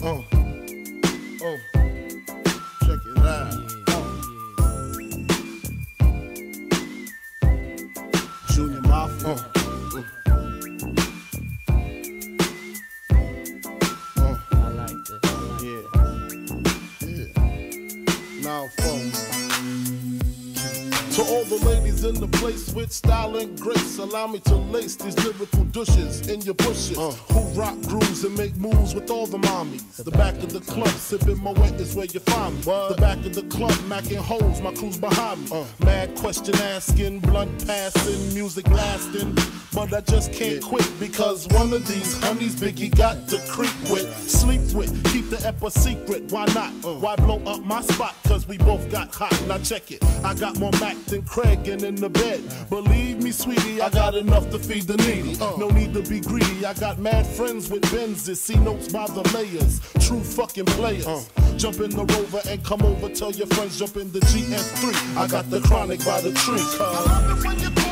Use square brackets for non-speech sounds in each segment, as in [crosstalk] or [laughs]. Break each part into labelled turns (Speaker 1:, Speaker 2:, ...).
Speaker 1: Uh, oh, check it out. All the ladies in the place with style and grace, allow me to lace these lyrical douches in your bushes. Who rock grooves and make moves with all the mommies. The back of the club, sipping Moet is where you find me. The back of the club, macking holes, my crew's behind me. Uh. Mad question asking, blunt passing, music lasting. But I just can't quit because one of these honeys Biggie got to creep with, sleep with, keep the ep a secret. Why not? Why blow up my spot? Cause we both got hot. Now check it. I got more Mac than Craig and in the bed. Believe me, sweetie, I got enough to feed the needy. No need to be greedy. I got mad friends with Benzes. See notes by the layers. True fucking players. Jump in the rover and come over. Tell your friends jump in the GS3. I got the chronic by the tree.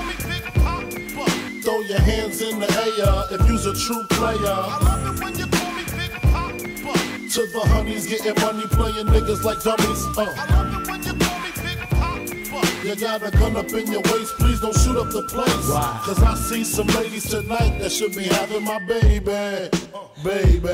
Speaker 1: Throw your hands in the air if you's a true player. I love it when you call me Big Poppa. To the honeys getting money, playing niggas like dummies. Uh. You got a gun up in your waist, please don't shoot up the place.
Speaker 2: Why?
Speaker 1: Cause I see some ladies tonight that should be having my baby. Baby.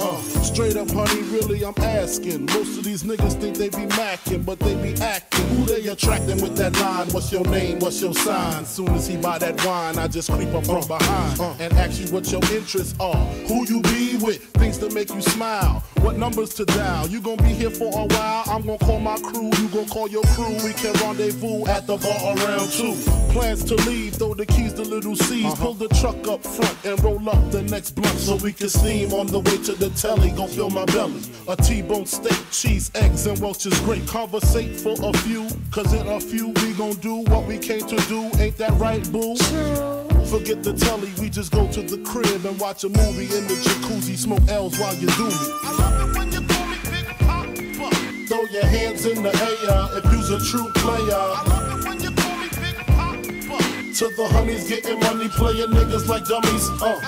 Speaker 1: Uh, straight up, honey, really, I'm asking. Most of these niggas think they be macking, but they be acting. Who they attracting with that line? What's your name? What's your sign? Soon as he buy that wine, I just creep up from behind and ask you what your interests are. Who you be with? Things to make you smile. What numbers to dial? You gonna be here for a while? I'm gonna call my crew. You gonna call your crew. We can rendezvous at the bar around two. Plans to leave, throw the keys to little Cease. Pull the truck up front and roll up the next blunt so we can steam on the way to the telly. Gon' fill my belly. A T-bone steak, cheese, eggs, and Welch's grape. Conversate for a few, cause in a few we gon' do what we came to do. Ain't that right, boo? Forget the telly, we just go to the crib and watch a movie in the jacuzzi. Smoke L's while you do me. Throw your hands in the air if you's a true player. To the honeys getting money, playing niggas like dummies. Uh.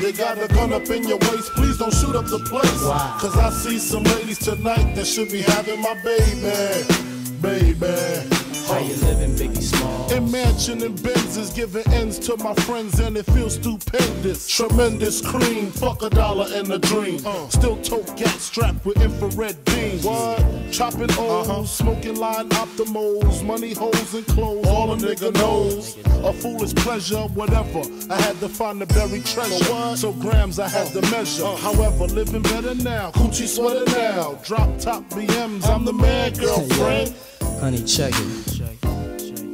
Speaker 1: You got a gun up in your waist, please don't shoot up the place.
Speaker 2: Why?
Speaker 1: Cause I see some ladies tonight that should be having my baby. Baby.
Speaker 2: How you living, Biggie Small?
Speaker 1: Imagine and Benzes giving ends to my friends and it feels stupendous. Tremendous cream, fuck a dollar and a dream. Uh. Still tote gas strapped with infrared beams. What? Chopping O's, uh-huh. smoking line optimals, money holes and clothes. All a nigga knows. A foolish pleasure, whatever. I had to find the buried treasure. So grams I had to uh. measure. Uh. However, living better now. Coochie sweater now. Drop top BMs, I'm the man, girlfriend.
Speaker 2: Honey, check it.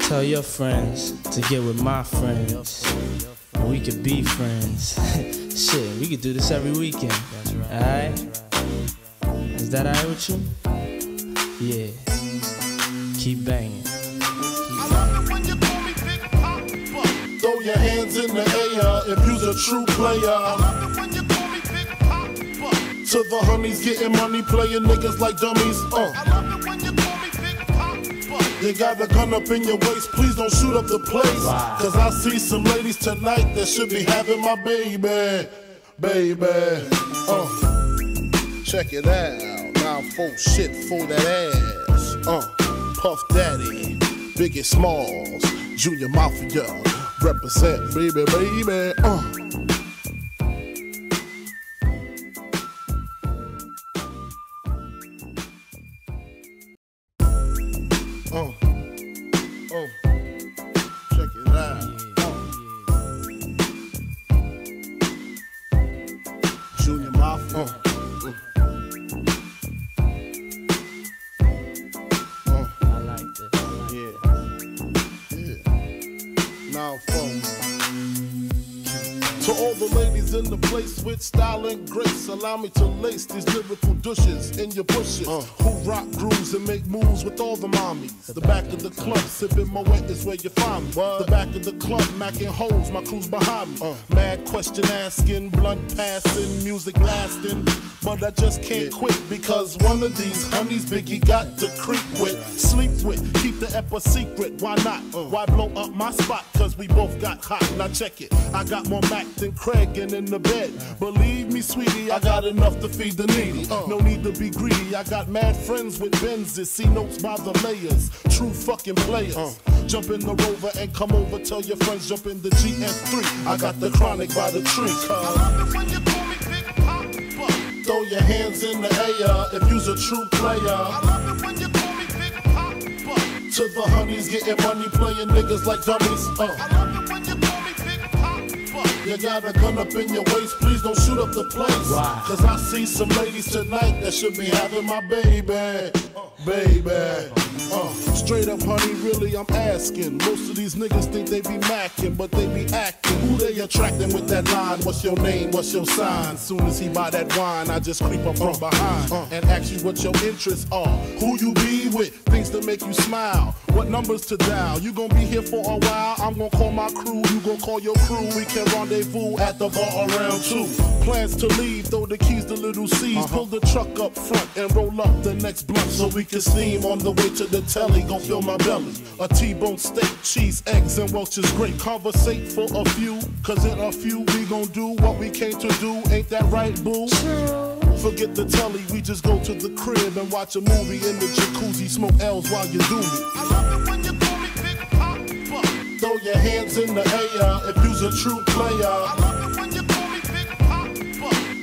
Speaker 2: Tell your friends to get with my friends. And we could be friends. [laughs] Shit, we could do this every weekend. Alright? Is that alright with you? Yeah. Keep banging.
Speaker 1: Throw your hands in the air if you's a true player. To the honeys getting money, playing niggas like dummies. Uh. You got a gun up in your waist, please don't shoot up the place. Cause I see some ladies tonight that should be having my baby. Baby. Uh. Check it out. Now full shit for that ass. Uh. Puff Daddy. Biggie Smalls. Junior Mafia. Represent, baby, baby. Uh. Uh. Uh. Check it out. Junior Mafia.
Speaker 2: I like this.
Speaker 1: Yeah. Yeah. Now, phone. To all the ladies in the place with style and grace, allow me to lace these lyrical douches in your bushes. Who rock grooves and make moves with all the mommies. The back of the club, sipping Moet is where you find me. The back of the club, macking holes, my crew's behind me. Uh. Mad question asking, blunt passing, music lasting. But I just can't quit because one of these honeys Biggie got to creep with, sleep with, keep the ep a secret. Why not? Why blow up my spot? Cause we both got hot. Now check it. I got more Mac than cragging in the bed. Believe me, sweetie, I got enough to feed the needy. No need to be greedy. I got mad friends with Benzes. See notes by the layers. True fucking players. Jump in the rover and come over. Tell your friends jump in the GS3. I got the chronic by the tree. Cuz throw your hands in the air if you's a true player. When you call me pick a to the honeys, getting money, playing niggas like dummies. Uh. You got a gun up in your waist, please don't shoot up the place.
Speaker 2: Why?
Speaker 1: Cause I see some ladies tonight that should be having my baby. Baby. Uh, straight up, honey, really, I'm asking. Most of these niggas think they be macking, but they be acting. Who they attracting with that line? What's your name? What's your sign? Soon as he buy that wine, I just creep up from behind uh. and ask you what your interests are. Who you be with? Things to make you smile. What numbers to dial? You gonna be here for a while? I'm gonna call my crew. You gonna call your crew. We can rendezvous at the bar around two. Plans to leave, throw the keys to little Cease. Uh-huh. Pull the truck up front and roll up the next blunt so we can steam on the way to the telly. Gon' fill my belly. A T-bone steak, cheese, eggs, and Welch's grape. Conversate for a few, cause in a few we gon' do what we came to do. Ain't that right, boo? Forget the telly, we just go to the crib and watch a movie in the jacuzzi. Smoke L's while you do me. You Throw your hands in the air if you's a true player. I love it when you call me big pop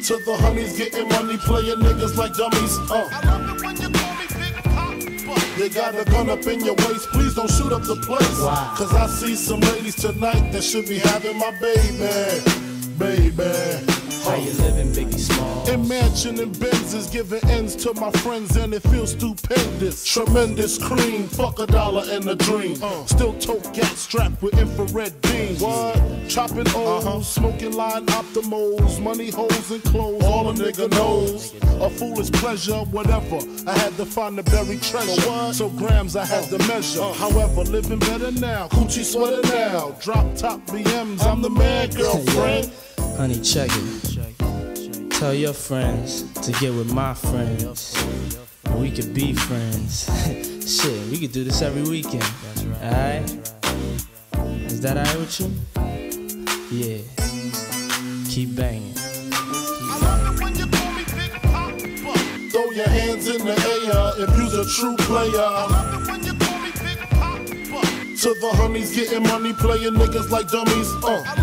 Speaker 1: to the honeys, getting money, playing niggas like dummies. Uh. You got a gun up in your waist, please don't shoot up the place.
Speaker 2: Why?
Speaker 1: Cause I see some ladies tonight that should be having my baby. Baby.
Speaker 2: How you living, Biggie Small?
Speaker 1: In mansion and Benzes, giving ends to my friends, and it feels stupendous. Tremendous cream, fuck a dollar and a dream. Uh. Still tote gas strapped with infrared beams. What? Chopping O's, uh-huh. smoking line optimals, money holes and clothes, all a nigga knows. A foolish pleasure, whatever. I had to find the buried treasure. So grams I had to uh. measure. Uh. However, living better now. Coochie sweater now. Drop top BMs, I'm the man, girlfriend.
Speaker 2: Honey, check it. Tell your friends to get with my friends. And we could be friends. [laughs] Shit, we could do this every weekend. Alright? Is that alright with you? Yeah. Keep banging.
Speaker 1: Throw your hands in the air if you's a true player. To the honeys, getting money, playing niggas like dummies. Uh.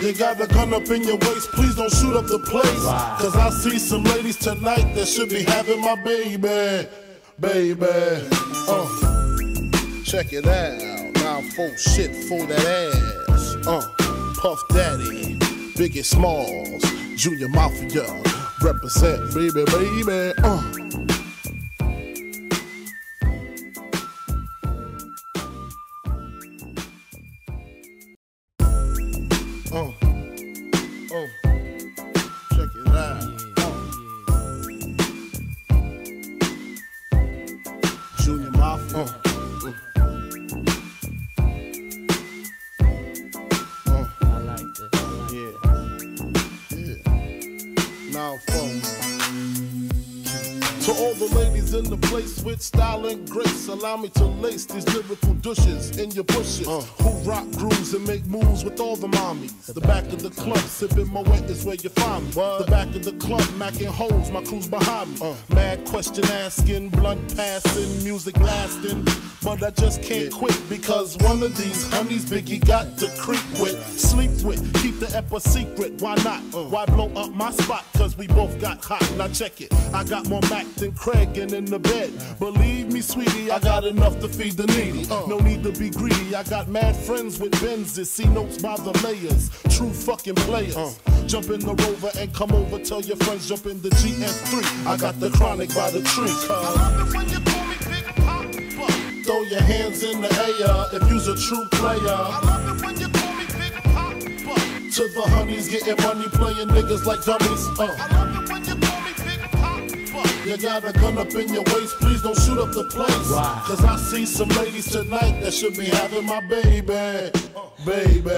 Speaker 1: You got a gun up in your waist, please don't shoot up the place. Cause I see some ladies tonight that should be having my baby. Baby. Uh. Check it out. Now full shit for that ass. Uh. Puff Daddy. Biggie Smalls. Junior Mafia. Represent, baby, baby. Uh. Uh. Uh. Place with style and grace, allow me to lace these lyrical douches in your bushes. Uh. Who rock grooves and make moves with all the mommies. The back of the club, sipping Moet is where you find me. The back of the club, macking holes, my crew's behind me. Uh. Mad question asking, blunt passing, music lasting. But I just can't quit because one of these honeys Biggie got to creep with, sleep with, keep the ep a secret. Why not? Uh. Why blow up my spot? Cause we both got hot. Now check it. I got more Mac than Craig and in the bed. Believe me, sweetie, I got enough to feed the needy. Uh. No need to be greedy. I got mad friends with Benzes. See notes by the layers. True fucking players. Uh. Jump in the rover and come over. Tell your friends jump in the GS3. I got the chronic by the tree. Cuz. Throw your hands in the air if you's a true player. To the honeys, getting money, playing niggas like dummies. Uh. You got a gun up in your waist, please don't shoot up the place.
Speaker 2: Why?
Speaker 1: Cause I see some ladies tonight that should be having my baby. Baby.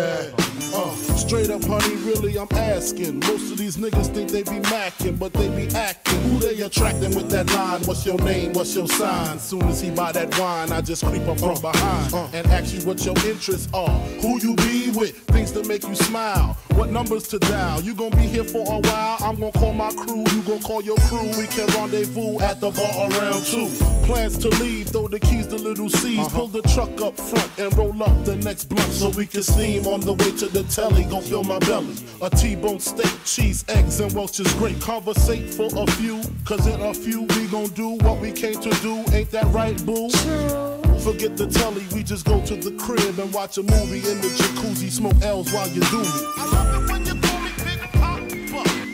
Speaker 1: Uh. Straight up, honey, really, I'm asking. Most of these niggas think they be macking, but they be acting. Who they attracting with that line? What's your name? What's your sign? Soon as he buy that wine, I just creep up from behind and ask you what your interests are. Who you be with? Things that make you smile. What numbers to dial? You gonna be here for a while? I'm gonna call my crew. You gonna call your crew. We can rendezvous at the bar around two. Plans to leave, throw the keys to little Cease. Uh-huh. Pull the truck up front and roll up the next blunt so we can steam on the way to the telly. Gon' fill my belly. A T-bone steak, cheese, eggs, and Welch's grape. Conversate for a few, cause in a few we gon' do what we came to do. Ain't that right, boo? Forget the telly, we just go to the crib and watch a movie in the jacuzzi, smoke L's while you do me.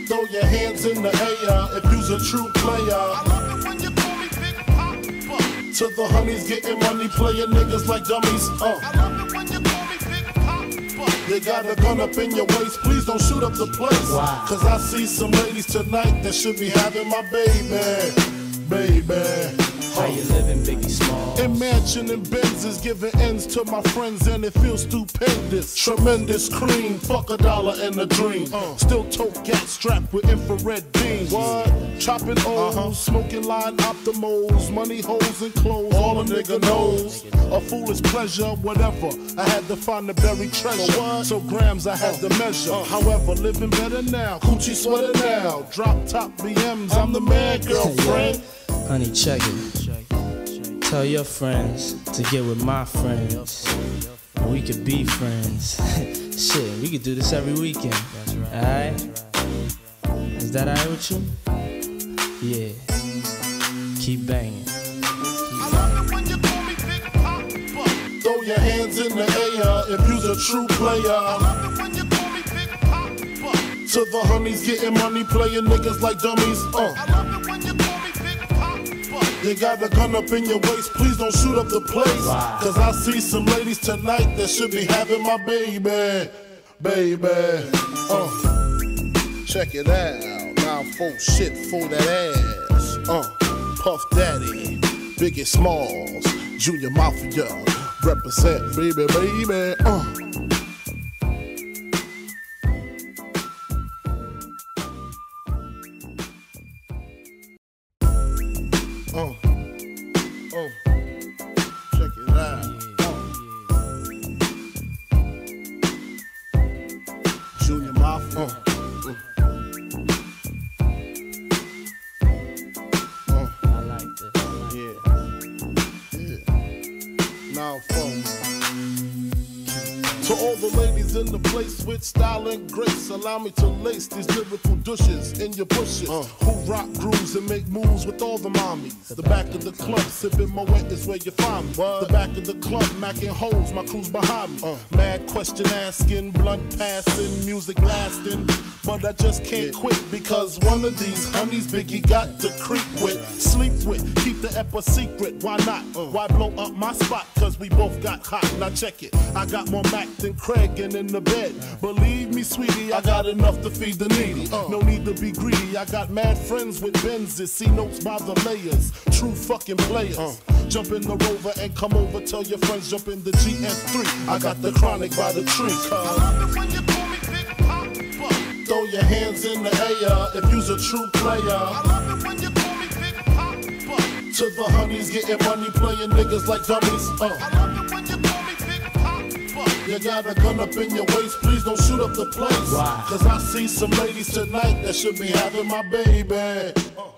Speaker 1: Throw your hands in the air if you's a true player. I love it when you call me Big Poppa. To the honeys getting money, playing niggas like dummies. Uh. I love it when you call me Big Poppa. You got a gun up in your waist, please don't shoot up the place.
Speaker 2: Wow.
Speaker 1: Cause I see some ladies tonight that should be having my baby. Baby.
Speaker 2: How you living, Biggie Small?
Speaker 1: In mansion and Benzes, giving ends to my friends, and it feels stupendous. Tremendous cream, fuck a dollar and a dream. Uh. Still tote gat strapped with infrared beams. What? Chopping O's, uh-huh. smoking line optimals, money holes and clothes. All a nigga knows. A foolish pleasure, whatever. I had to find the buried treasure. So grams I had to uh. measure. Uh. However, living better now. Coochie sweater now. Drop top BMs, I'm the man, girlfriend.
Speaker 2: Honey, check it. Tell your friends to get with my friends. We could be friends. [laughs] Shit, we could do this every weekend. Alright? Is that alright with you? Yeah. Keep banging.
Speaker 1: I love it when you call me Big Poppa. Throw your hands in the air if you's a true player. I love it when you call me Big Poppa. To the honeys getting money, playing niggas like dummies. Uh. You got a gun up in your waist, please don't shoot up the place. Cause I see some ladies tonight that should be having my baby. Baby. Uh. Check it out. Now full shit for that ass. Uh. Puff Daddy, Biggie Smalls, Junior Mafia, represent baby, baby. Uh. Uh. Uh. With style and grace, allow me to lace these lyrical douches in your bushes. Uh. Who rock grooves and make moves with all the mommies. The back of the club, sipping Moet is where you find me. The back of the club, macking holes, my crew's behind me. Uh. Mad question asking, blunt passing, music blasting. But I just can't quit because one of these honeys Biggie got to creep with, sleep with, keep the ep a secret. Why not? Uh. Why blow up my spot? Cause we both got hot. Now check it. I got more Mac than Craig and in the bed. Believe me, sweetie, I got enough to feed the needy. Uh. No need to be greedy. I got mad friends with Benzes. See notes by the layers. True fucking players. Uh. Jump in the rover and come over. Tell your friends jump in the GS3. I got the chronic by the tree. Cuz. Throw your hands in the air if you's a true player. To the honeys getting money, playing niggas like dummies. Uh. You got a gun up in your waist, please don't shoot up the place.
Speaker 2: Wow.
Speaker 1: Cause I see some ladies tonight that should be having my baby.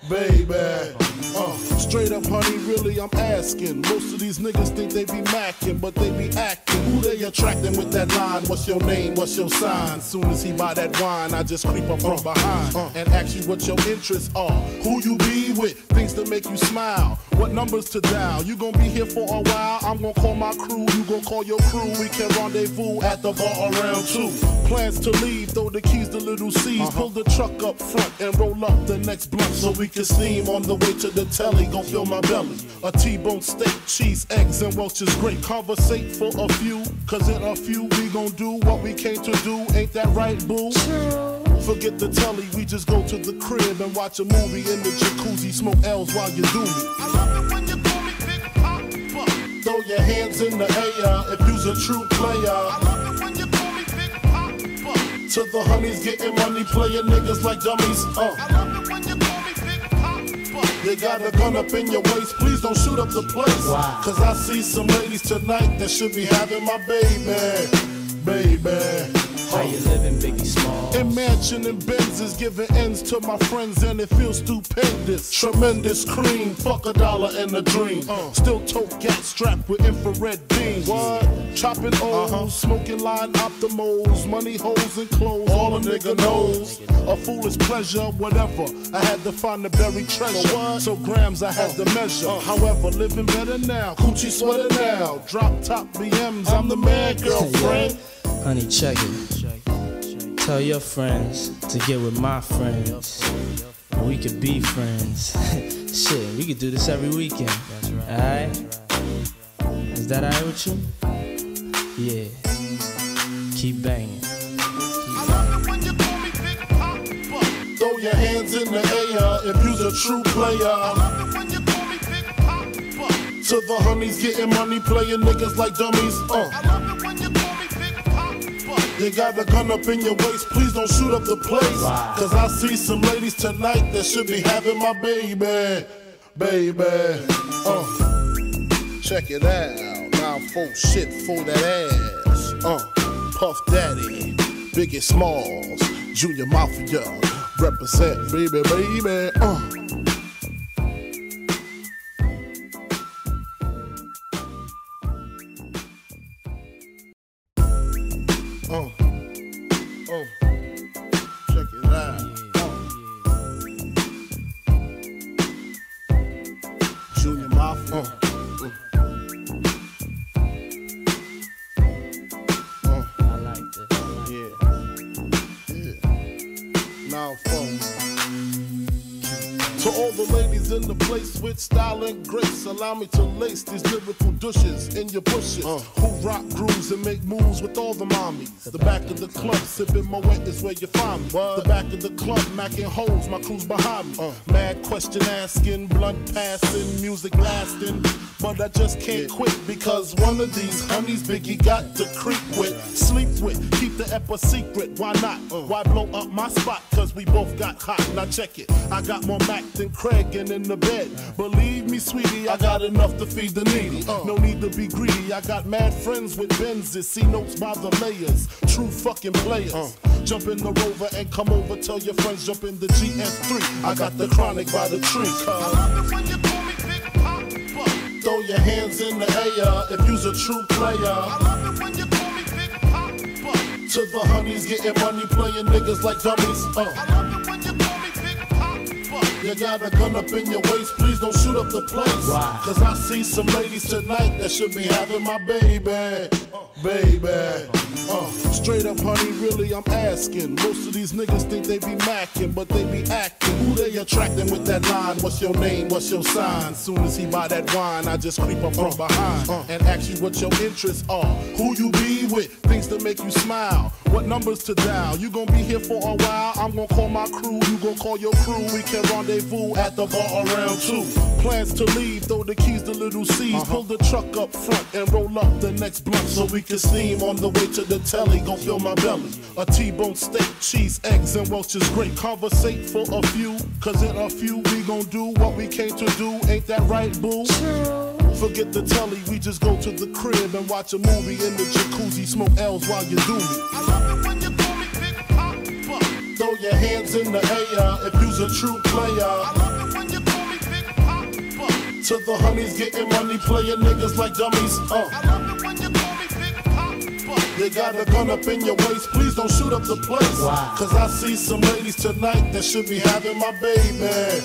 Speaker 1: Baby. Uh, straight up, honey, really, I'm asking. Most of these niggas think they be macking, but they be acting. Who they attracting with that line? What's your name? What's your sign? Soon as he buy that wine, I just creep up from behind and ask you what your interests are. Who you be with? Things that make you smile. What numbers to dial? You gonna be here for a while? I'm gonna call my crew. You gonna call your crew. We can rendezvous at the bar around two. Plans to leave, throw the keys to little Cease. Uh-huh. Pull the truck up front and roll up the next blunt so we can steam on the way to the telly. Gon' fill my belly. A T-bone steak, cheese, eggs, and Welch's grape. Conversate for a few, cause in a few we gon' do what we came to do. Ain't that right, boo? Forget the telly, we just go to the crib and watch a movie in the jacuzzi, smoke L's while you do me. I love it when you call me Big Poppa. Throw your hands in the air if you's a true player. I love it when you call me Big Poppa. To the honeys getting money, playing niggas like dummies. Uh. I love it when you call me Big Pop. You got a gun up in your waist, please don't shoot up the place.
Speaker 2: Wow.
Speaker 1: Cause I see some ladies tonight that should be having my baby. Baby.
Speaker 2: How you living, Biggie Small?
Speaker 1: In mansion and Benzes, giving ends to my friends, and it feels stupendous. Tremendous cream, fuck a dollar and a dream. Uh. Still tote gas strapped with infrared beams. What? Chopping O's, uh-huh. smoking line optimals, money holes and clothes. All a nigga knows. A foolish pleasure, whatever. I had to find the buried treasure. So grams I had to uh. measure. Uh. However, living better now. Coochie sweater now. Drop top BMs, I'm the man, girlfriend.
Speaker 2: Honey, check it. Tell your friends to get with my friends. We could be friends. [laughs] Shit, we could do this every weekend. Alright? Is that alright with you? Yeah. Keep banging.
Speaker 1: Throw your hands in the air if you's a true player. I love it when you call me Big Pop. To the honeys getting money, playing niggas like dummies. Uh. You got a gun up in your waist, please don't shoot up the place. Cause I see some ladies tonight that should be having my baby. Baby. Uh. Check it out. Now full shit for that ass. Uh, Puff Daddy, Biggie Smalls, Junior Mafia, represent baby, baby. Uh. Uh. Uh. Check it out. Uh. Junior Mafia.
Speaker 2: I like this.
Speaker 1: Yeah. Yeah. Now phone. To all the ladies in the place with style and grace, allow me to lace these lyrical douches in your bushes. Uh. Who rock grooves and make moves with all the mommies. The back of the club, sipping Moet is where you find me. The back of the club, macking holes, my crew's behind me. Uh. Mad question asking, blunt passing, music lasting. But I just can't quit because one of these honeys Biggie got to creep with, sleep with, keep the ep a secret. Why not? Uh. Why blow up my spot? Cause we both got hot. Now check it. I got more Mac than Craig and in the bed. Believe me, sweetie, I got enough to feed the needy. No need to be greedy. I got mad friends with Benzes. See notes by the layers. True fucking players. Jump in the rover and come over. Tell your friends jump in the GS3. I got the chronic by the tree. Cause Throw your hands in the air if you's a true player. To the honeys getting money, playing niggas like dummies. Uh. You got a gun up in your waist, please don't shoot up the place.
Speaker 2: Wow.
Speaker 1: Cause I see some ladies tonight that should be having my baby. Uh. Baby. Uh, straight up, honey, really, I'm asking. Most of these niggas think they be macking, but they be acting. Who they attracting with that line? What's your name? What's your sign? Soon as he buy that wine, I just creep up from uh. behind uh. and ask you what your interests are. Who you be with? Things to make you smile. What numbers to dial? You gonna be here for a while? I'm gonna call my crew. You gonna call your crew. We can rendezvous at the bar around two. Plans to leave, throw the keys to little Cease. Pull the truck up front and roll up the next block so we can steam on the way to the telly. Gon' fill my belly. A T-bone steak, cheese, eggs, and Welch's grape. Conversate for a few, cause in a few we gon' do what we came to do. Ain't that right, boo? Forget the telly, we just go to the crib and watch a movie in the jacuzzi. Smoke L's while you do me. Throw your hands in the air if you's a true player. I love it when you call me Big Poppa. To the honeys getting money, playing niggas like dummies. Uh. I love it when you call me Big Poppa. You got a gun up in your waist, please don't shoot up the place.
Speaker 2: Wow.
Speaker 1: Cause I see some ladies tonight that should be having my baby.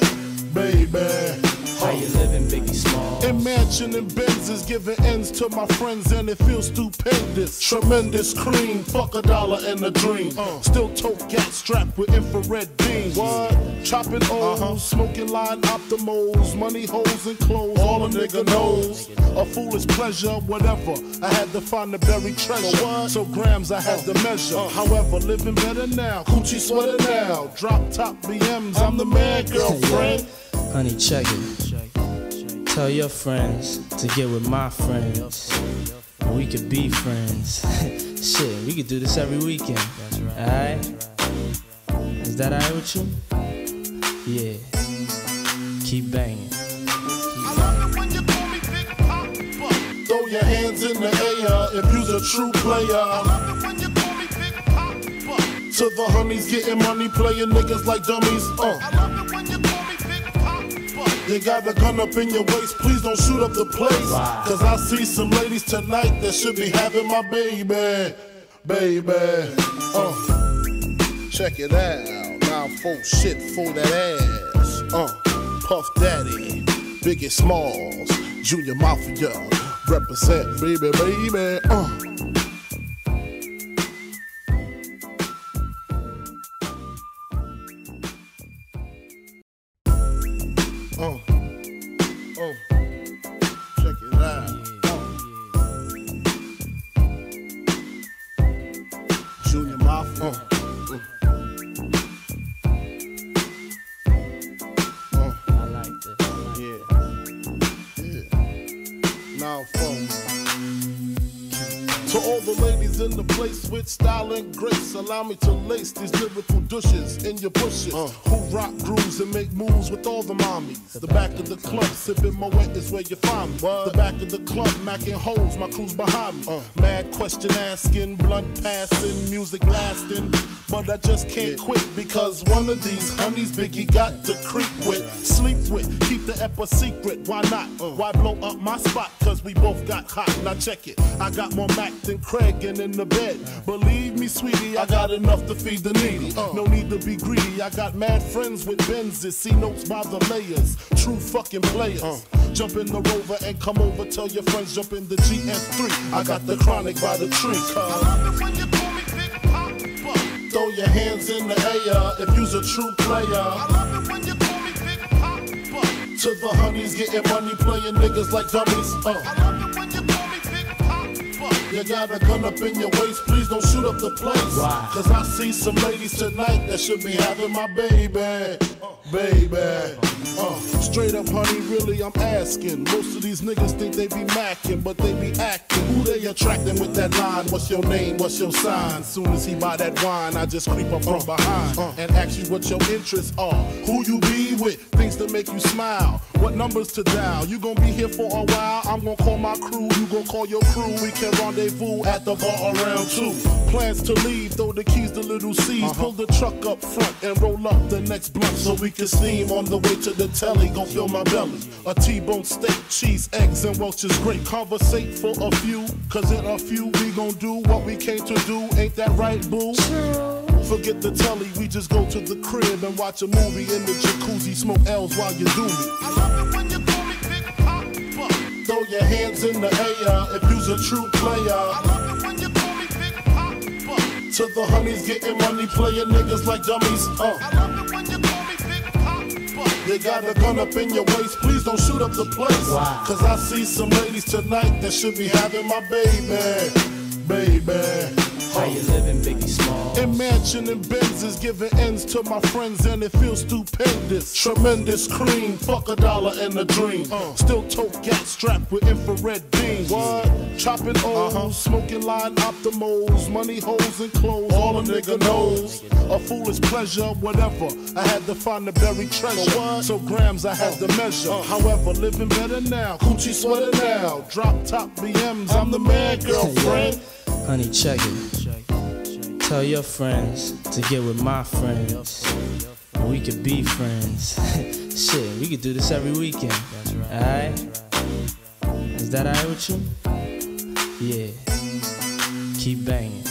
Speaker 1: Baby.
Speaker 2: How you living, Biggie Small?
Speaker 1: In mansion and Benzes, giving ends to my friends, and it feels stupendous. Tremendous cream, fuck a dollar and a dream. Uh. Still tote gas strapped with infrared beams. What? Chopping O's, uh-huh. smoking line optimals, money holes and clothes. All a nigga knows. A foolish pleasure, whatever. I had to find the buried treasure. So grams I had uh. to measure. Uh. However, living better now. Coochie sweater now. Drop top BMs, I'm the man, girlfriend.
Speaker 2: Honey, check it. Tell your friends to get with my friends. We could be friends. [laughs] Shit, we could do this every weekend. Alright? Is that alright with you? Yeah. Keep banging.
Speaker 1: Throw your hands in the air if you's a true player. To the honeys getting money, playing niggas like dummies. Uh. You got a gun up in your waist, please don't shoot up the place. Cause I see some ladies tonight that should be having my baby. Baby. Uh. Check it out. Now full shit for that ass. Uh. Puff Daddy. Biggie Smalls. Junior Mafia. Represent, baby, baby. Uh. Uh. Check it out. Junior Mafia.
Speaker 2: I like this.
Speaker 1: Yeah. Yeah. Now phone. To all the ladies in the place with style and grace, allow me to lace these lyrical douches in your bushes. Who rock grooves and make moves with all the mommies. The back of the club, sipping Moet is where you find me. The back of the club, macking holes, my crew's behind me. Uh. Mad question asking, blunt passing, music lasting. But I just can't quit because one of these honeys Biggie got to creep with, sleep with, keep the ep a secret. Why not? Why blow up my spot? Cause we both got hot. Now check it. I got more Mac than Craig and in the bed. Believe me, sweetie, I got enough to feed the needy. No need to be greedy. I got mad friends with Benzes. See notes by the layers. True fucking players. Jump in the rover and come over. Tell your friends jump in the GS3. I got the chronic by the tree. Cuz. Throw your hands in the air if you's a true player. I love it when you call me Big Pop. To the honeys getting money, playing niggas like dummies. Uh. I love it when you got a gun up in your waist, please don't shoot up the place.
Speaker 2: Why?
Speaker 1: Cause I see some ladies tonight that should be having my baby. Baby. Uh, straight up, honey, really, I'm asking. Most of these niggas think they be macking, but they be acting. Who they attracting with that line? What's your name? What's your sign? Soon as he buy that wine, I just creep up from behind and ask you what your interests are. Who you be with? Things that make you smile. What numbers to dial? You gonna be here for a while? I'm gonna call my crew. You gonna call your crew. We can rendezvous at the bar around two. Plans to leave, throw the keys to little Cease. Uh-huh. Pull the truck up front and roll up the next blunt so we can steam on the way to the telly. Gon' fill my belly. A T-bone steak, cheese, eggs, and Welch's grape. Conversate for a few, cause in a few we gon' do what we came to do. Ain't that right, boo? Forget the telly, we just go to the crib and watch a movie in the jacuzzi, smoke L's while you do me. Throw your hands in the air if you's a true player. To the honeys getting money, playing niggas like dummies. Uh. You got a gun up in your waist, please don't shoot up the place.
Speaker 2: Why?
Speaker 1: Cause I see some ladies tonight that should be having my baby. Baby.
Speaker 2: How you living, Biggie Small?
Speaker 1: And mansion and Benzes giving ends to my friends and it feels stupendous. Tremendous cream, fuck a dollar and a dream. Uh. Still tote gat strapped with infrared beams. What? Chopping O's, uh-huh. smoking line optimals, money holes and clothes. All a nigga knows. A foolish pleasure, whatever. I had to find the buried treasure. So grams I had to uh. measure. Uh. However, living better now. Coochie sweater now. Drop top BMs, I'm the man, girlfriend.
Speaker 2: Honey, check it. Tell your friends to get with my friends. And we could be friends. [laughs] Shit, we could do this every weekend. Alright? Is that alright with you? Yeah. Keep banging.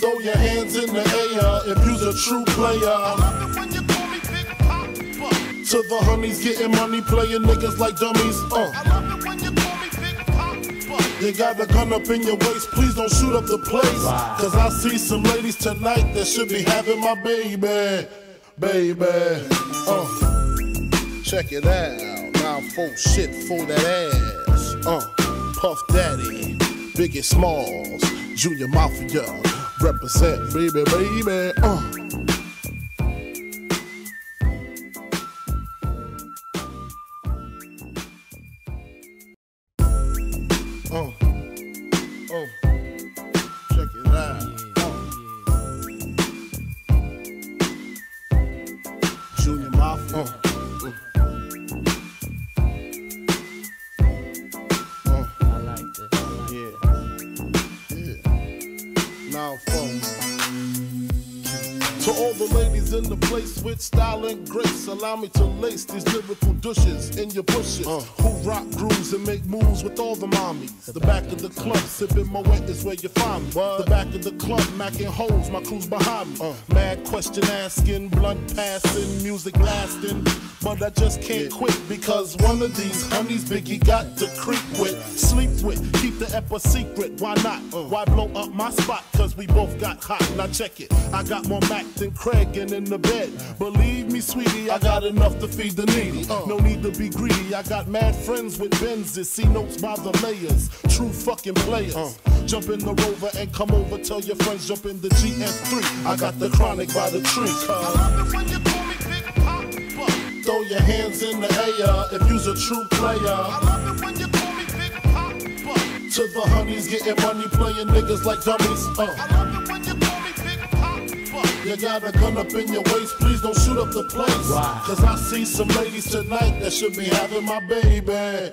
Speaker 1: Throw your hands in the air if you's a true player. To the honeys getting money, playing niggas like dummies. Uh. You got a gun up in your waist, please don't shoot up the place. Cause I see some ladies tonight that should be having my baby. Baby. Uh. Check it out. Now full shit for that ass. Uh. Puff Daddy. Biggie Smalls. Junior Mafia. Represent, baby, baby. Uh. Uh. With style and grace, allow me to lace these lyrical douches in your bushes. Uh. Who rock grooves and make moves with all the mommies. The back of the club, sipping Moet is where you find me. What? The back of the club, macking holes, my crew's behind me. Uh. Mad question asking, blunt passing, music lasting. But I just can't yeah. quit because one of these honeys Biggie got to creep with, sleep with, keep the ep a secret. Why not? Uh. Why blow up my spot? Cause we both got hot. Now check it. I got more Mac than Craig and in the bed. Believe me, sweetie, I got enough to feed the needy. Uh. No need to be greedy. I got mad friends with Benzes, see notes by the layers. True fucking players. Uh. Jump in the rover and come over. Tell your friends jump in the GS3. I got the chronic by the tree. Throw your hands in the air if you's a true player. To the honeys getting money, playing niggas like dummies. Uh. You got a gun up in your waist, please don't shoot up the place. Why? Cause I see some ladies tonight that should be having my baby.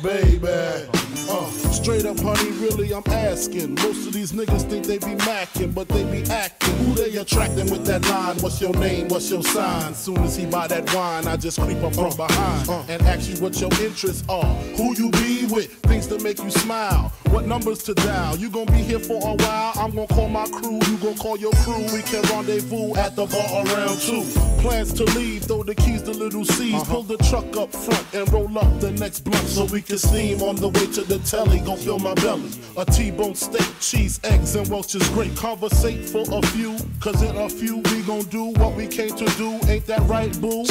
Speaker 1: Baby. Uh, straight up, honey, really, I'm asking. Most of these niggas think they be macking, but they be acting. Who they attracting with that line? What's your name? What's your sign? Soon as he buy that wine, I just creep up from behind uh, and ask you what your interests are. Who you be with? Things to make you smile. What numbers to dial? You gonna be here for a while? I'm gonna call my crew. You gonna call your crew. We can rendezvous rendezvous at the bar around two. Plans to leave, throw the keys to little Cease. Uh-huh. Pull the truck up front and roll up the next blunt so we can steam on the way to the telly. Gon' fill my belly. A T-bone steak, cheese, eggs, and Welch's grape. Conversate for a few, cause in a few we gon' do what we came to do. Ain't that right, boo?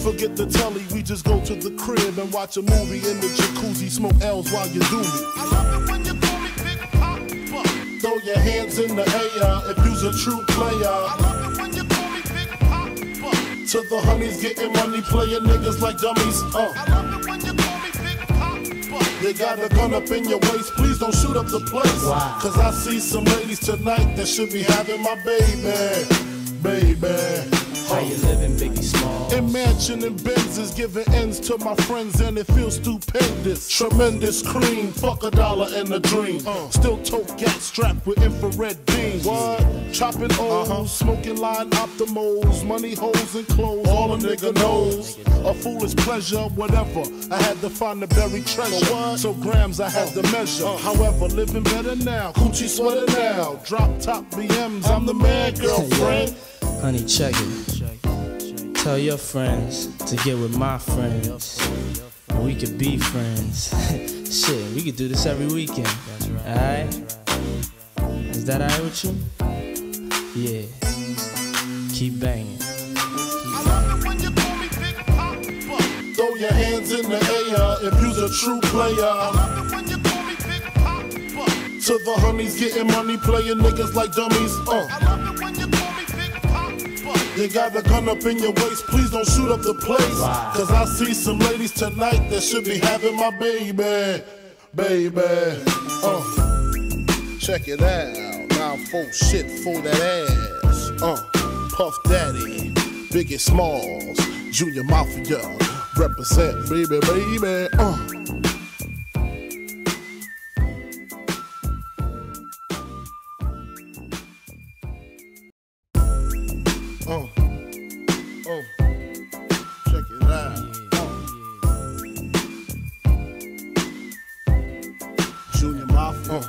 Speaker 1: Forget the telly, we just go to the crib and watch a movie in the jacuzzi. Smoke L's while you do me throw your hands in the air if you's a true player. I love it when you call me Big Poppa. To the honeys getting money, playing niggas like dummies. Uh. You got a gun up in your waist, please don't shoot up the place. Wow. Cause I see some ladies tonight that should be having my baby. Baby.
Speaker 2: How you living, Biggie Small?
Speaker 1: In mansion and Benzes, giving ends to my friends, and it feels stupendous. Tremendous cream, fuck a dollar and a dream. Uh. Still tote gas strapped with infrared beams. What? Chopping O's, uh-huh. smoking line optimals, money holes and clothes. All a nigga knows. A foolish pleasure, whatever. I had to find the buried treasure. So grams I had to measure. Uh. However, living better now. Coochie sweater now. Drop top BMs, I'm the man, girlfriend.
Speaker 2: Honey, check it. Tell your friends to get with my friends. And we could be friends. [laughs] Shit, we could do this every weekend. Alright? Is that alright with you? Yeah. Keep banging.
Speaker 1: Throw your hands in the air if you's a true player. To the honeys getting money, playing niggas like dummies. Uh. You got a gun up in your waist, please don't shoot up the place. Cause I see some ladies tonight that should be having my baby. Baby. Uh. Check it out. Now full shit for that ass. Uh. Puff Daddy. Biggie Smalls. Junior Mafia. Represent, baby, baby. Uh. Oh, oh, check it out. Yeah, Junior Mafia. Oh.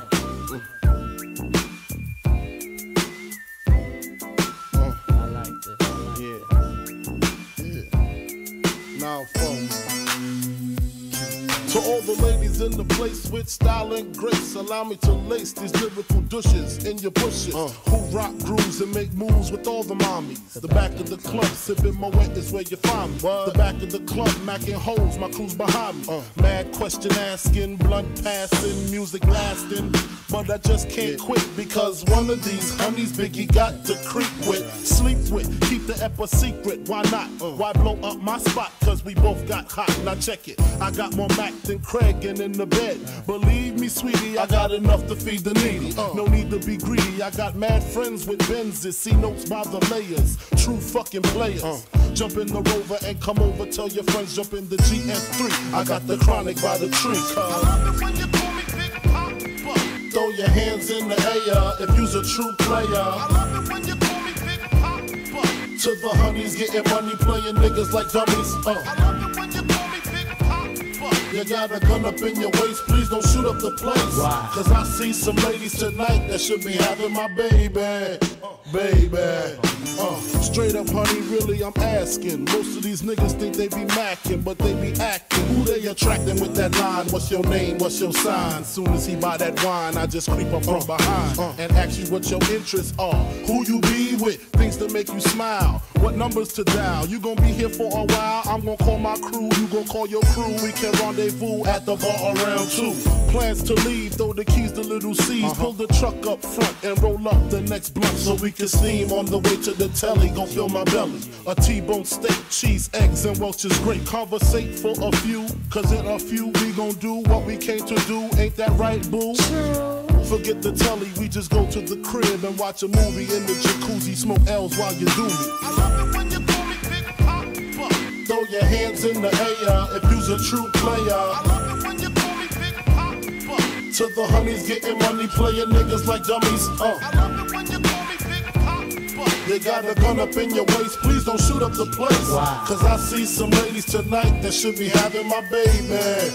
Speaker 1: To all the ladies in the place with style and grace allow me to lace these lyrical douches in your bushes. Uh. Who rock grooves and make moves with all the mommies. The back of the club, sipping Moet is where you find me. What? The back of the club, macking holes, my crew's behind me. Uh. Mad question asking, blunt passing, music lasting. But I just can't quit because one of these honeys Biggie got to creep with, sleep with, keep the ep a secret. Why not? Uh. Why blow up my spot? Cause we both got hot. Now check it. I got more Mac than Craig and in the bed. Believe me, sweetie, I got enough to feed the needy. No need to be greedy. I got mad friends with Benzes, see notes by the layers. True fucking players. Jump in the rover and come over. Tell your friends jump in the GS3. I got the chronic by the tree. Throw your hands in the air if you's a true player. I love it when you call me Big Poppa. To the honeys getting money, playing niggas like dummies. Uh. You got a gun up in your waist, please don't shoot up the place.
Speaker 2: Why?
Speaker 1: Cause I see some ladies tonight that should be having my baby. Uh, baby. Uh, straight up, honey, really, I'm asking. Most of these niggas think they be macking, but they be acting. Who they attracting with that line? What's your name? What's your sign? Soon as he buy that wine, I just creep up from uh, behind uh. and ask you what your interests are. Who you be with? Things to make you smile. What numbers to dial? You gonna be here for a while? I'm gonna call my crew. You gonna call your crew. We can rendezvous at the bar around two. Plans to leave, throw the keys to little Cease. Uh-huh. Pull the truck up front and roll up the next blunt so we can steam on the way to the telly. Gon' fill my belly. A T-bone steak, cheese, eggs, and Welch's grape. Conversate for a few, cause in a few we gon' do what we came to do. Ain't that right, boo? Forget the telly, we just go to the crib and watch a movie in the jacuzzi. Smoke L's while you do me. Your hands in the air if you's a true player. I love it when you call me Big Poppa. To the honeys getting money, playing niggas like dummies. Uh. I love it when you call me Big Poppa. You got a gun up in your waist, please don't shoot up the place.
Speaker 2: Why?
Speaker 1: Cause I see some ladies tonight that should be having my baby.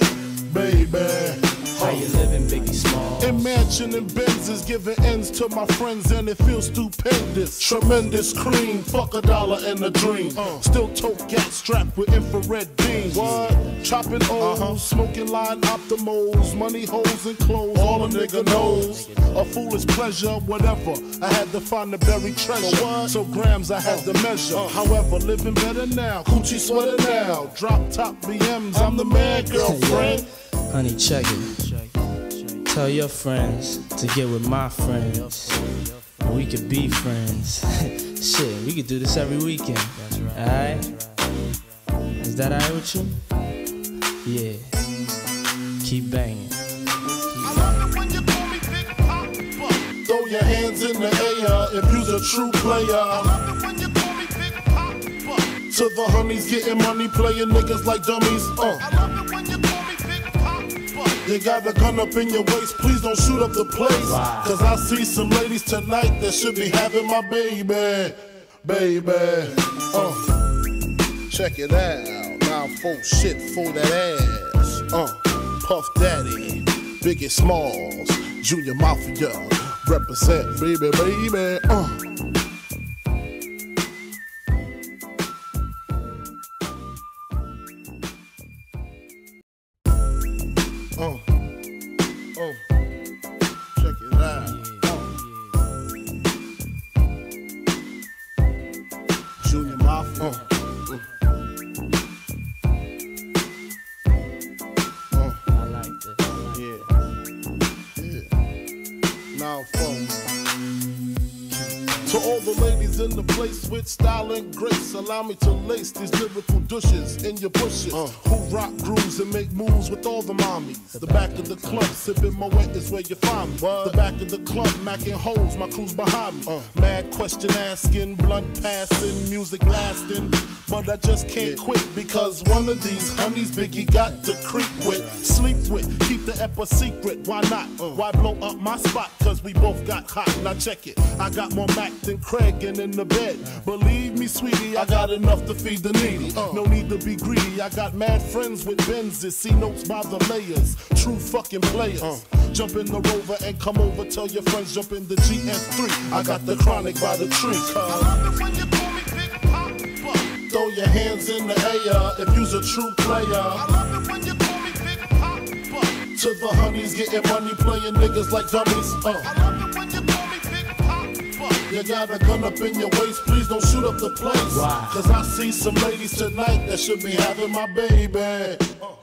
Speaker 1: Baby.
Speaker 2: How you living, Biggie Small?
Speaker 1: In mansion and Benzes, giving ends to my friends, and it feels stupendous. Tremendous cream, fuck a dollar and a dream. Uh. Still tote gat strapped with infrared beams. What? Chopping O's, uh-huh. smoking line Optimos, money holes and clothes. All a nigga knows. A foolish pleasure, whatever. I had to find the buried treasure. So grams I had to measure. Uh. However, living better now. Coogi sweater now. Drop top BMs, I'm the man, girlfriend.
Speaker 2: Honey, check it. Tell your friends to get with my friends. And we could be friends. [laughs] Shit, we could do this every weekend. Alright? Is that alright with you? Yeah. Keep banging.
Speaker 1: I love it when you call me Big Poppa. Throw your hands in the air if you's a true player. I love it when you call me Big Poppa. To the honeys getting money, playing niggas like dummies. Uh. You got a gun up in your waist, please don't shoot up the place. Cause I see some ladies tonight that should be having my baby. Baby. Uh. Check it out. Now full shit for that ass. Uh, Puff Daddy, Biggie Smalls, Junior Mafia, represent baby, baby. Uh. Uh. Uh. With style and grace, allow me to lace these lyrical douches in your bushes. Uh. Who rock grooves and make moves with all the mommies. The back of the club, sipping Moet is where you find me. The back of the club, macking holes, my crew's behind me. Uh. Mad question asking, blunt passing, music lasting. But I just can't quit because one of these honeys Biggie got to creep with, sleep with, keep the ep a secret. Why not? Uh. Why blow up my spot? Cause we both got hot. Now check it. I got more Mac than Craig and in the bed. Believe me, sweetie, I got enough to feed the needy. Uh. No need to be greedy. I got mad friends with Benzes. See notes by the layers. True fucking players. Uh. Jump in the rover and come over. Tell your friends jump in the GS3. I got the chronic by the tree. Throw your hands in the air if you's a true player. I love it when you call me Big Poppa. To the honeys getting money, playing niggas like dummies. Uh. I love it when you call me Big Poppa. You got a gun up in your waist, please don't shoot up the place.
Speaker 2: Why?
Speaker 1: Cause I see some ladies tonight that should be having my baby.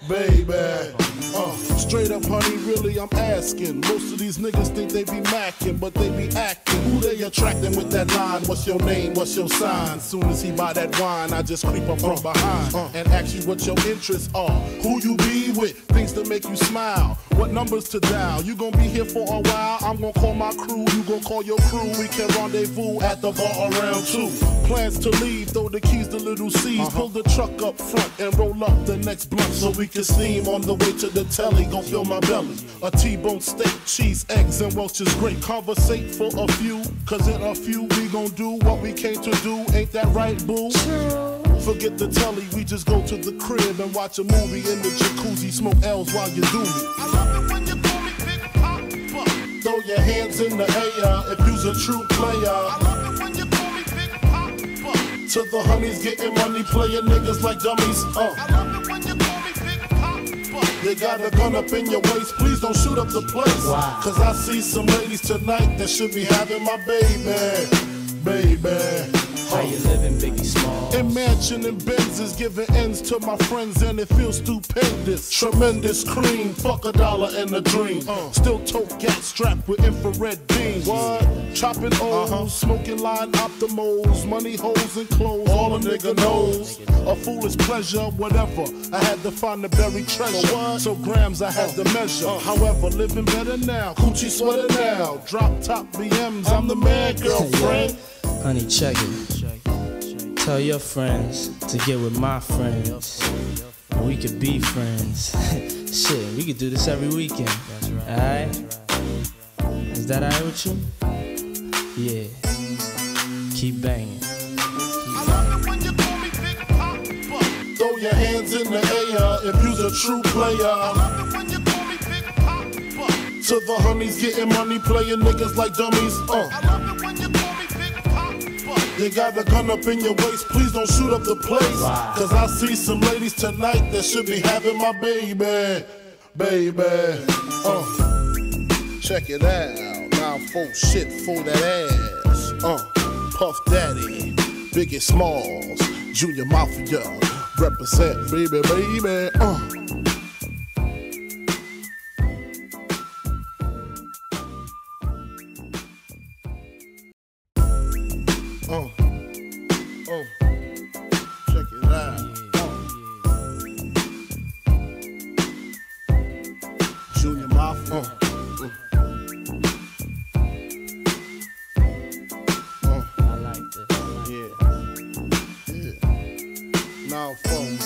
Speaker 1: Baby. Uh, straight up, honey, really, I'm asking. Most of these niggas think they be macking, but they be acting. Who they attracting with that line? What's your name? What's your sign? Soon as he buy that wine, I just creep up from behind and ask you what your interests are. Who you be with? Things to make you smile. What numbers to dial? You gonna be here for a while? I'm gonna call my crew. You gonna call your crew. We can rendezvous at the bar around two. Plans to leave, throw the keys to little Cease. Uh-huh. Pull the truck up front and roll up the next blunt so we can steam on the way to the telly. Gon' fill my belly. A T-bone steak, cheese, eggs, and Welch's grape. Conversate for a few, cause in a few we gon' do what we came to do. Ain't that right, boo? Forget the telly, we just go to the crib and watch a movie in the jacuzzi. Smoke L's while you do me. I love it when you call me Big Poppa. Throw your hands in the air if you's a true player. I love it when you call me Big Poppa. To the honeys getting money, playing niggas like dummies. Uh. I love it when you call me Big Poppa. You got a gun up in your waist, please don't shoot up the place.
Speaker 2: Wow.
Speaker 1: Cause I see some ladies tonight that should be having my baby. Baby.
Speaker 2: How you living, Biggie Small?
Speaker 1: Imagine and Benzes giving ends to my friends and it feels stupendous. Tremendous cream, fuck a dollar and a dream. Uh. Still tote gas strapped with infrared beams. What? Chopping O's, uh-huh. smoking line Optimos, money holes and clothes, all a nigga knows. A foolish pleasure, whatever. I had to find the buried treasure. So grams I had to uh. measure. Uh. However, living better now. Coogi sweater now. Drop top BMs, I'm the man, girlfriend.
Speaker 2: Honey, check it. Tell your friends to get with my friends. We could be friends. [laughs] Shit, we could do this every weekend. Alright? Is that alright with you? Yeah. Keep banging.
Speaker 1: Throw your hands in the air if you's a true player. To the honeys getting money, playing niggas like dummies. Uh. You got a gun up in your waist, please don't shoot up the place. Cause I see some ladies tonight that should be having my baby. Baby. Uh. Check it out. Now full shit for that ass. Uh. Puff Daddy, Biggie Smalls, Junior Mafia, represent baby, baby. Uh. Uh. Check it out. Uh. Junior Mafia. Phone.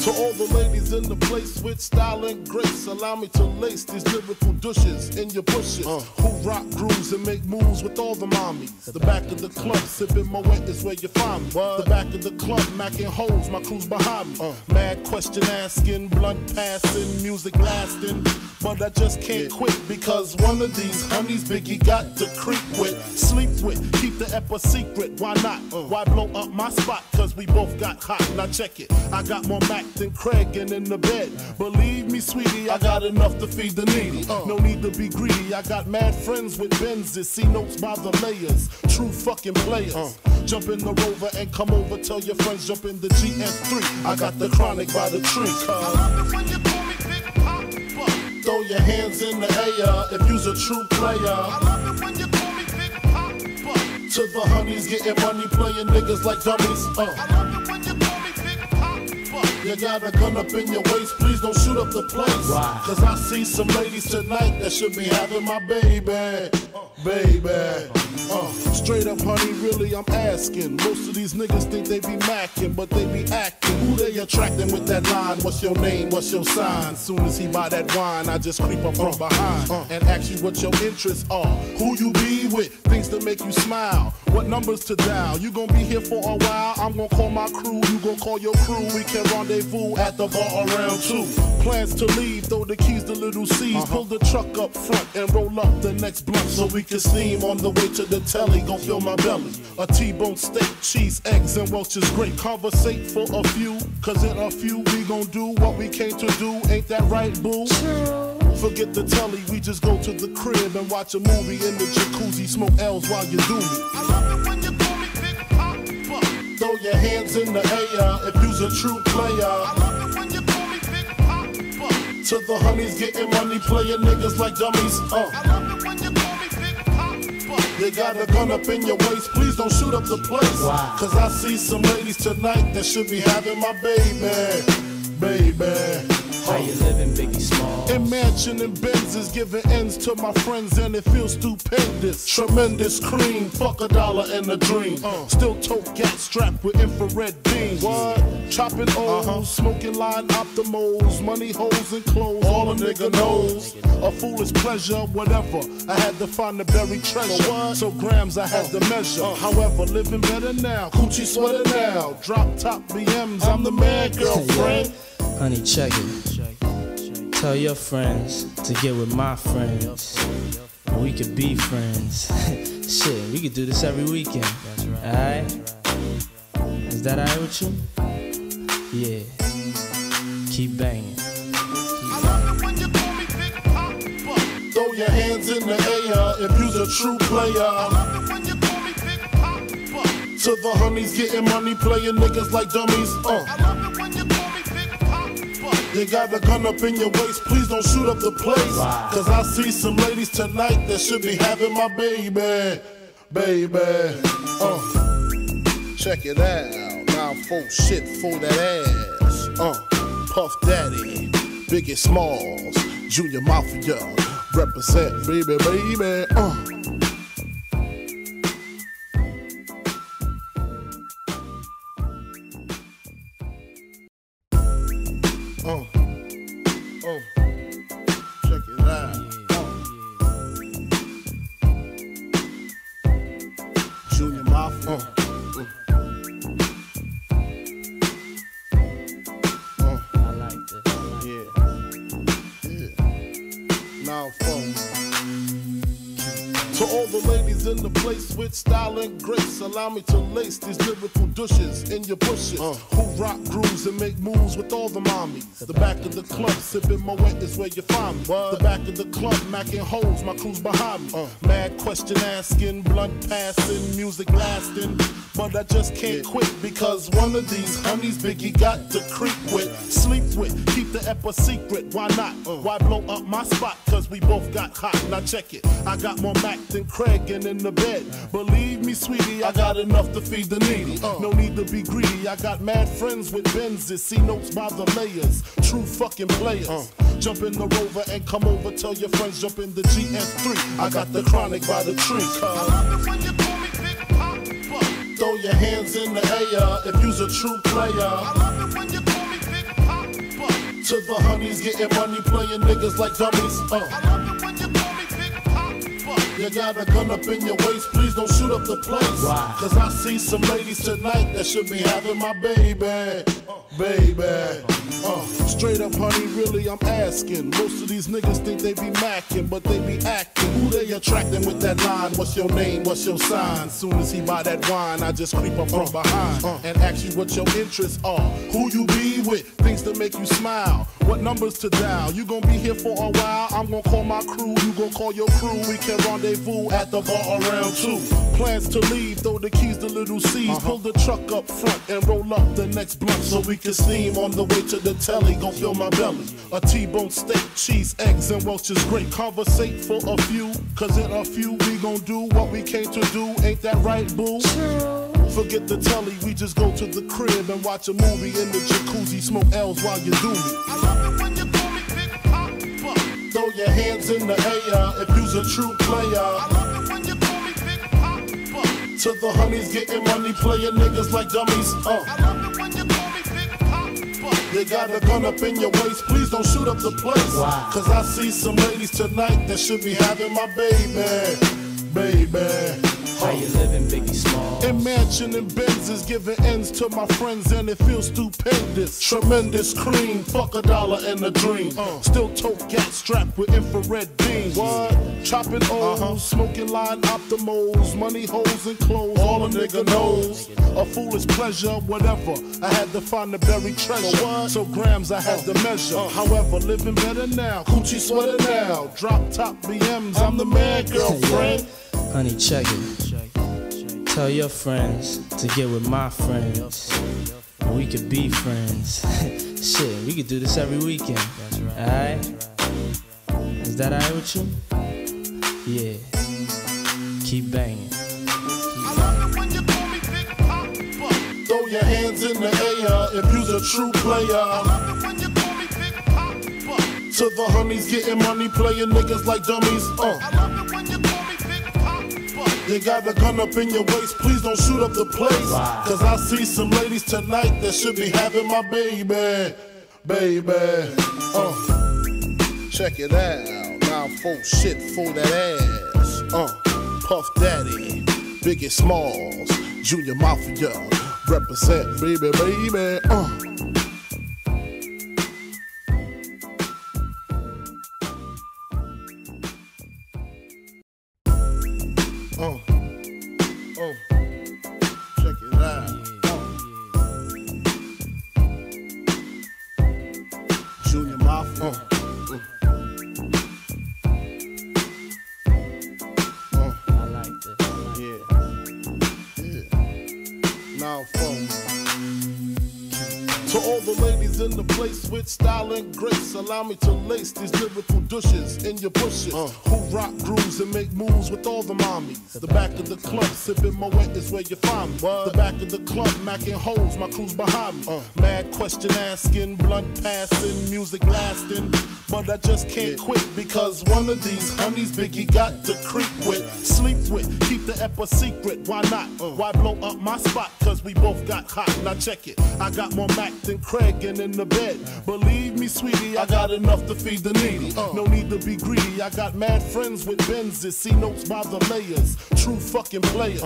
Speaker 1: To all the ladies in the place with style and grace, allow me to lace these lyrical douches in your bushes. Uh. Who rock grooves and make moves with all the mommies. The back of the club, sipping Moet is where you find me. The back of the club, macking holes, my crew's behind me. Uh. Mad question asking, blunt passing, music lasting. But I just can't quit because one of these honeys Biggie got to creep with, sleep with, keep the ep a secret. Why not? Uh. Why blow up my spot? Cause we both got hot. Now check it. I got more Mac than Craig and in the bed. Believe me, sweetie, I got enough to feed the needy. No need to be greedy. I got mad friends with Benzes. See notes by the layers. True fucking players. Jump in the rover and come over. Tell your friends jump in the GS3. I got the chronic by the tree. Cause Throw your hands in the air if you's a true player. You To the honeys getting money, playing niggas like dummies. Uh. You got a gun up in your waist, please don't shoot up the place. Cause I see some ladies tonight that should be having my baby. Uh. Baby. Uh, straight up, honey, really, I'm asking. Most of these niggas think they be macking, but they be acting. Who they attracting with that line? What's your name? What's your sign? Soon as he buy that wine, I just creep up from uh. behind uh. and ask you what your interests are. Who you be with? Things to make you smile. What numbers to dial? You gonna be here for a while? I'm gonna call my crew. You gonna call your crew. We can rendezvous at the bar around two. Plans to leave, throw the keys to little Cease. Pull the truck up front and roll up the next blunt so we can steam on the way to the telly. Gon' fill my belly. A T-bone steak, cheese, eggs, and Welch's grape. Conversate for a few, cause in a few we gon' do what we came to do. Ain't that right, boo? Forget the telly, we just go to the crib and watch a movie in the jacuzzi. Smoke L's while you do me. Throw your hands in the air if you's a true player. I love it when you call me Big Poppa. To the honeys getting money, playing niggas like dummies. Uh. I love it when you call me Big Poppa. You got a gun up in your waist, please don't shoot up the place.
Speaker 2: Why?
Speaker 1: Cause I see some ladies tonight that should be having my baby. Baby.
Speaker 2: How you living, Biggie Small?
Speaker 1: In mansion and Benzes, giving ends to my friends, and it feels stupendous. Tremendous cream, fuck a dollar and a dream. Uh. Still tote gat strapped with infrared beams. What? Chopping O's, uh-huh. smoking line Optimos, money holes and clothes, all a nigga knows. A foolish pleasure, whatever. I had to find the buried treasure. So grams I had to uh. measure. Uh. However, living better now. Coogi sweater now. Drop top BMs, I'm the man, girlfriend.
Speaker 2: Honey, check it. Tell your friends to get with my friends. And we could be friends. [laughs] Shit, we could do this every weekend. Alright? Is that alright with you? Yeah. Keep banging.
Speaker 1: Throw your hands in the air if you's a true player. To the honeys getting money, playing niggas like dummies. Uh. You got a gun up in your waist, please don't shoot up the place. Cause I see some ladies tonight that should be having my baby. Baby. Uh. Check it out. Now full shit for that ass. Uh. Puff Daddy. Biggie Smalls. Junior Mafia. Represent, baby, baby. Uh. Uh. Uh. With style and grace, allow me to lace these lyrical douches in your bushes. Uh. Who rock grooves and make moves with all the mommies. The back of the club, sipping Moet is where you find me. The back of the club, macking holes, my crew's behind me. Uh. Mad question asking, blunt passing, music lasting. But I just can't quit because one of these honeys Biggie got to creep with, sleep with, keep the ep a secret. Why not? Uh. Why blow up my spot? Cause we both got hot. Now check it. I got more Mac than Craig and in the bed. Believe me, sweetie, I got enough to feed the needy. Uh. No need to be greedy. I got mad friends with Benzes. See notes by the layers. True fucking players. Uh. Jump in the rover and come over. Tell your friends jump in the GS3. I got the chronic by the tree. Throw your hands in the air if you's a true player. To the honeys getting money, playing niggas like dummies. Uh. You got a gun up in your waist, please don't shoot up the place. Cause I see some ladies tonight that should be having my baby. Baby. Uh, straight up, honey, really, I'm asking. Most of these niggas think they be macking, but they be acting. Who they attracting with that line? What's your name? What's your sign? Soon as he buy that wine, I just creep up from behind and ask you what your interests are. Who you be with? Things to make you smile. What numbers to dial? You gonna be here for a while? I'm gonna call my crew. You gonna call your crew. We can rendezvous at the bar around two. Plans to leave, throw the keys to little Cease. Uh-huh. Pull the truck up front and roll up the next blunt so we can steam on the way to the telly. Gon' fill my belly. A T-bone steak, cheese, eggs, and Welch's grape. Conversate for a few, cause in a few we gon' do what we came to do. Ain't that right, boo? Forget the telly, we just go to the crib and watch a movie in the jacuzzi. Smoke L's while you do me. Throw your hands in the air if you's a true player. I love it when you call me Big Poppa. To the honeys getting money, playing niggas like dummies. Uh. I love it when you call me Big Poppa. You got a gun up in your waist, please don't shoot up the place.
Speaker 2: Why?
Speaker 1: Cause I see some ladies tonight that should be having my baby. Baby.
Speaker 2: How you living, Biggie Small?
Speaker 1: In mansion and Benzes, giving ends to my friends, and it feels stupendous. Tremendous cream, fuck a dollar and a dream. Uh. Still tote gat strapped with infrared beams. What? Chopping O's, uh-huh. smoking line Optimos, money holes and clothes, all a nigga knows. A foolish pleasure, whatever. I had to find the buried treasure. So grams I had to uh. measure. Uh. However, living better now. Coogi sweater now. Drop top BMs, I'm the man, girlfriend.
Speaker 2: Honey, check it. Tell your friends to get with my friends. And we could be friends. [laughs] Shit, we could do this every weekend. Alright? Is that alright with you? Yeah. Keep banging.
Speaker 1: Throw your hands in the air if you's a true player. To the honeys getting money, playing niggas like dummies. Uh. You got a gun up in your waist, please don't shoot up the place. Cause I see some ladies tonight that should be having my baby. Baby. Uh. Check it out. Now I'm full shit for that ass. Uh. Puff Daddy, Biggie Smalls, Junior Mafia. Represent, baby, baby. Uh. Uh, uh, with style and grace, allow me to lace these lyrical douches in your bushes. Uh. Who rock grooves and make moves with all the mommies. The back of the club, sipping Moet is where you find me. The back of the club, macking holes, my crew's behind me. Uh. Mad question asking, blunt passing, music lasting. But I just can't quit because one of these honeys Biggie got to creep with, sleep with, keep the ep a secret. Why not? Uh. Why blow up my spot? Cause we both got hot. Now check it. I got more Mac than Craig and in the bed. Believe me, sweetie, I got enough to feed the needy. No need to be greedy. I got mad friends with Benzes. See notes by the layers. True fucking players.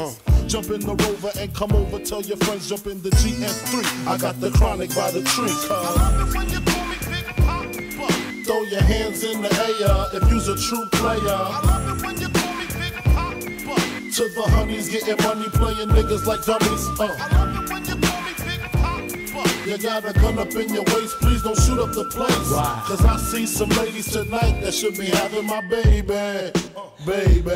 Speaker 1: Jump in the rover and come over. Tell your friends jump in the GS3. I got the chronic by the tree. Cuz. Throw your hands in the air if you's a true player. To the honeys getting money, playing niggas like dummies. Uh. You got a gun up in your waist, please don't shoot up the place. Cause I see some ladies tonight that should be having my baby. Baby.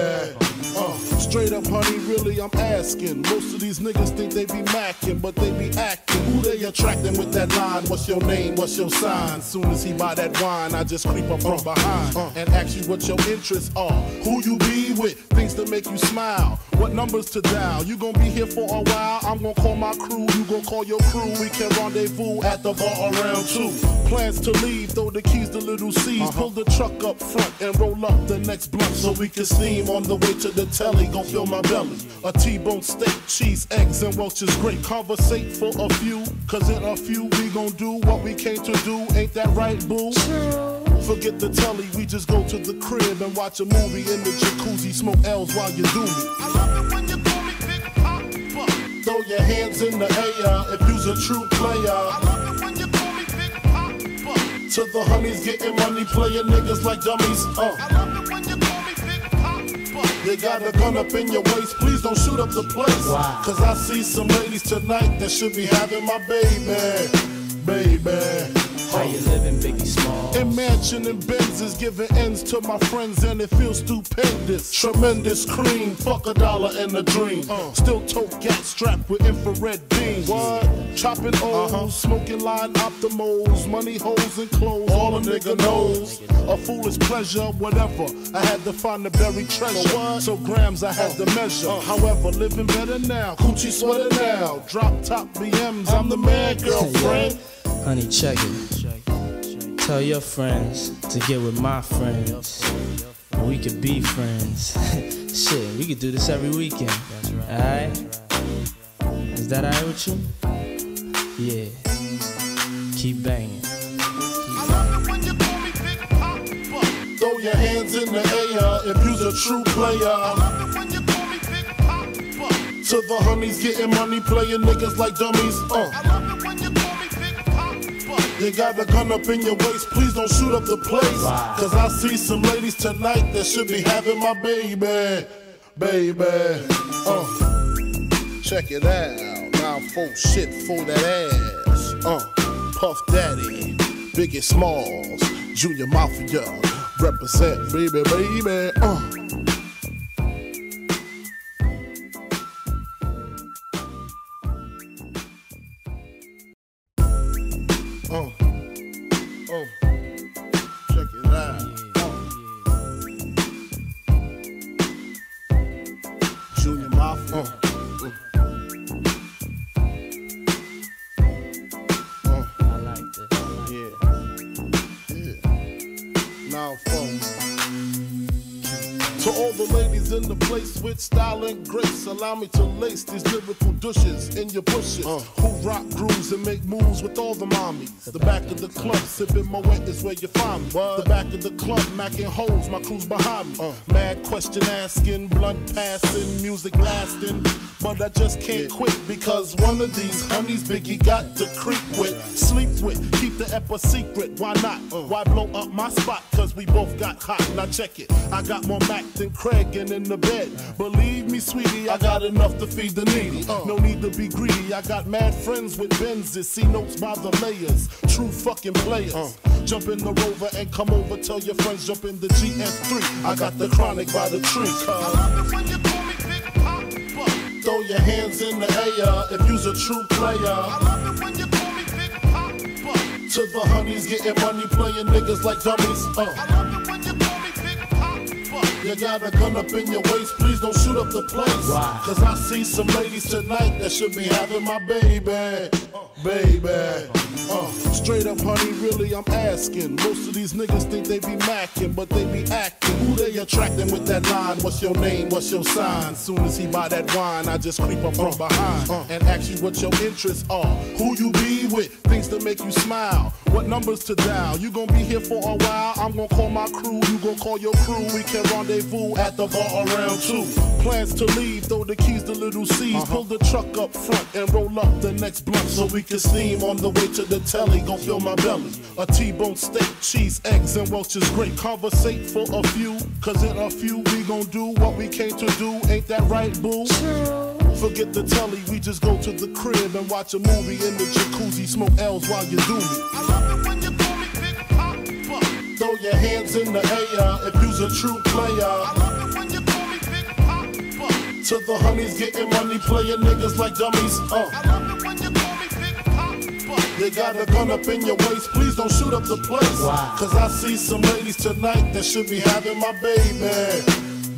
Speaker 1: Uh, straight up, honey, really, I'm asking. Most of these niggas think they be macking, but they be acting. Who they attracting with that line? What's your name? What's your sign? Soon as he buy that wine, I just creep up from behind uh, uh. and ask you what your interests are. Who you be with? Things to make you smile. What numbers to dial? You gonna be here for a while? I'm gonna call my crew. You gonna call your crew. We can rendezvous at the bar around two. Plans to leave, throw the keys to little Cease. Uh-huh. Pull the truck up front and roll up the next blunt so we can steam on the way to the telly. Gon' fill my belly. A T-bone steak, cheese, eggs, and Welch's grape. Conversate for a few, cause in a few we gon' do what we came to do. Ain't that right, boo? Forget the telly, we just go to the crib and watch a movie in the jacuzzi, smoke L's while you do me. Throw your hands in the air if you's a true player. To the honeys getting money, playing niggas like dummies. Uh. You got a gun up in your waist, please don't shoot up the place.
Speaker 2: Why?
Speaker 1: Cause I see some ladies tonight that should be having my baby. Baby.
Speaker 2: How you living, Biggie Small?
Speaker 1: In mansion and Benzes, giving ends to my friends, and it feels stupendous. Tremendous cream, fuck a dollar and a dream. Uh. Still tote gas strapped with infrared beams. What? Chopping O's, uh-huh. smoking line Optimos, money holes and clothes. All a nigga knows. A foolish pleasure, whatever. I had to find the buried treasure. So grams I had to uh. measure. Uh. However, living better now. Coogi sweater now. Drop top BMs, I'm the man, girlfriend.
Speaker 2: Honey, check it. Tell your friends to get with my friends. And we could be friends. [laughs] Shit, we could do this every weekend. Alright? Is that alright with you? Yeah. Keep banging.
Speaker 1: Throw your hands in the air if you's a true player. To the honeys getting money, playing niggas like dummies. Uh. You got a gun up in your waist, please don't shoot up the place. Cause I see some ladies tonight that should be having my baby. Baby. Uh. Check it out. Now I'm full shit for that ass. Uh. Puff Daddy, Biggie Smalls, Junior Mafia. Represent, baby, baby. Uh. Oh, check it out. Oh. Junior Mafia. Oh. To all the ladies in the place with style and grace Allow me to lace these lyrical douches in your bushes. Uh. Who rock grooves and make moves with all the mommies. The back of the club, sipping Moet is where you find me. What? The back of the club, macking holes, my crew's behind me. Uh. Mad question asking, blunt passing, music lasting. But I just can't yeah. quit because one of these honeys Biggie got to creep with, sleep with, keep the ep a secret. Why not? Uh. Why blow up my spot? Cause we both got hot. Now check it. I got more Mac than Craig and in the bed. Believe me, sweetie, I got enough to feed the needy. No need to be greedy. I got mad friends with Benzes. See notes by the layers. True fucking players. Jump in the rover and come over. Tell your friends jump in the GS3. I got the chronic by the tree. I love it when you pull me pick pop. Throw your hands in the air if you's a true player. To the honeys, getting money, playing niggas like dummies. Uh. You got a gun up in your waist, please don't shoot up the place. Why? Cause I see some ladies tonight that should be having my baby. Baby. Uh, straight up, honey, really, I'm asking. Most of these niggas think they be macking, but they be acting. Who they attracting with that line? What's your name? What's your sign? Soon as he buy that wine, I just creep up from behind uh, and ask you what your interests are. Who you be with? Things to make you smile. What numbers to dial? You gonna be here for a while? I'm gonna call my crew. You gonna call your crew. We can rendezvous at the bar around two. Plans to leave, throw the keys to little Cease. Uh -huh. Pull the truck up front and roll up the next blunt so we can steam on the way to the telly. Gon' fill my belly. A T-bone steak, cheese, eggs, and Welch's grape. Conversate for a few, cause in a few we gon' do what we came to do. Ain't that right, boo? Forget the telly, we just go to the crib and watch a movie in the jacuzzi. Smoke L's while you do me. Your hands in the air if you's a true player. I love it when you call me Big Poppa. To the honeys getting money, playing niggas like dummies. Uh. I love it when you call me Big Poppa. You got a gun up in your waist, please don't shoot up the place. Wow. Cause I see some ladies tonight that should be having my baby.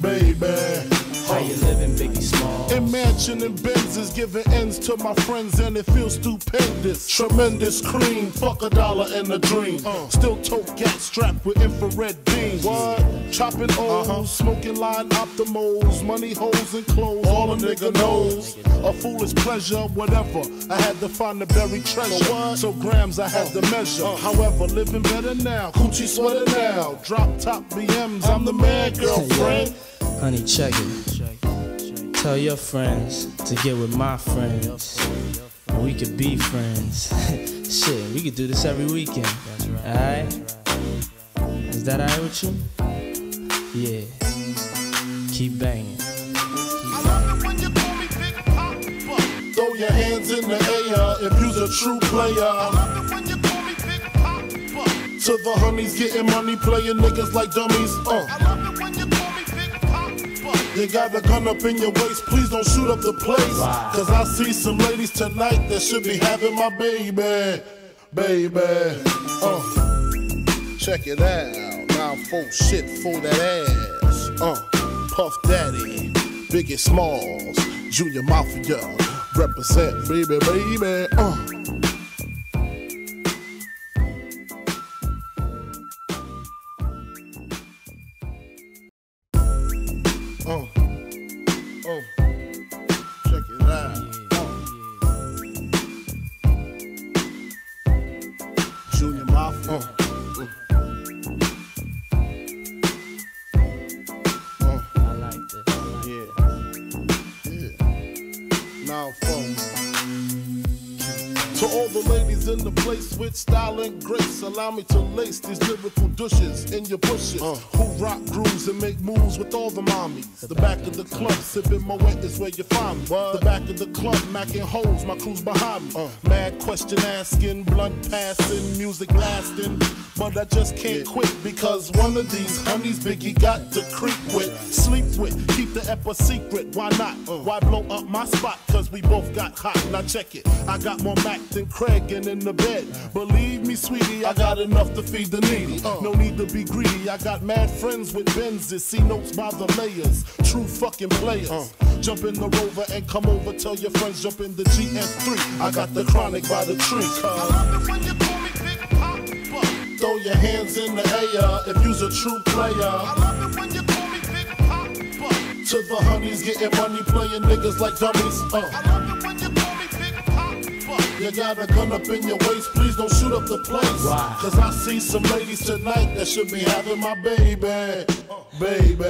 Speaker 1: Baby.
Speaker 2: How you living, Biggie Small?
Speaker 1: In mansion and Benzes, giving ends to my friends, and it feels stupendous. Tremendous cream, fuck a dollar and a dream. Uh. Still tote gas strapped with infrared beams. What? Chopping O's, uh-huh. smoking line Optimos, money holes and clothes. All a nigga knows. A foolish pleasure, whatever. I had to find the buried treasure. So grams I had to measure. Uh. However, living better now. Coogi sweater now. Drop top BMs, I'm the man, girlfriend.
Speaker 2: Honey, check it. Tell your friends to get with my friends. And we could be friends. [laughs] Shit, we could do this every weekend. Alright? Is that alright with you? Yeah. Keep banging.
Speaker 1: Throw your hands in the air if you's a true player. To the honeys getting money, playing niggas like dummies. Uh. You got a gun up in your waist, please don't shoot up the place. Cause I see some ladies tonight that should be having my baby. Baby. Uh. Check it out. Now full shit for that ass. Uh. Puff Daddy. Biggie Smalls. Junior Mafia. Represent, baby, baby. Uh. Oh. Oh. Allow me to lace these lyrical douches in your bushes. Uh. Who rock grooves and make moves with all the mommies. The back of the club, sipping Moet is where you find me. What? The back of the club, macking holes, my crew's behind me. Uh. Mad question asking, blunt passing, music lasting. But I just can't yeah. quit because one of these honeys Biggie got to creep with, sleep with, keep the ep a secret. Why not? Uh. Why blow up my spot? Cause we both got hot. Now check it. I got more Mac than Craig and in the bed. Believe me, sweetie, I got enough to feed the needy. No need to be greedy. I got mad friends with Benzes. See notes by the layers. True fucking players. Jump in the rover and come over. Tell your friends jump in the GS3. I got the chronic by the tree. Throw your hands in the air if you's a true player. To the honeys getting money, playing niggas like dummies. Uh. You got a gun up in your waist, please don't shoot up the place.
Speaker 2: Why?
Speaker 1: Cause I see some ladies tonight that should be having my baby. Baby.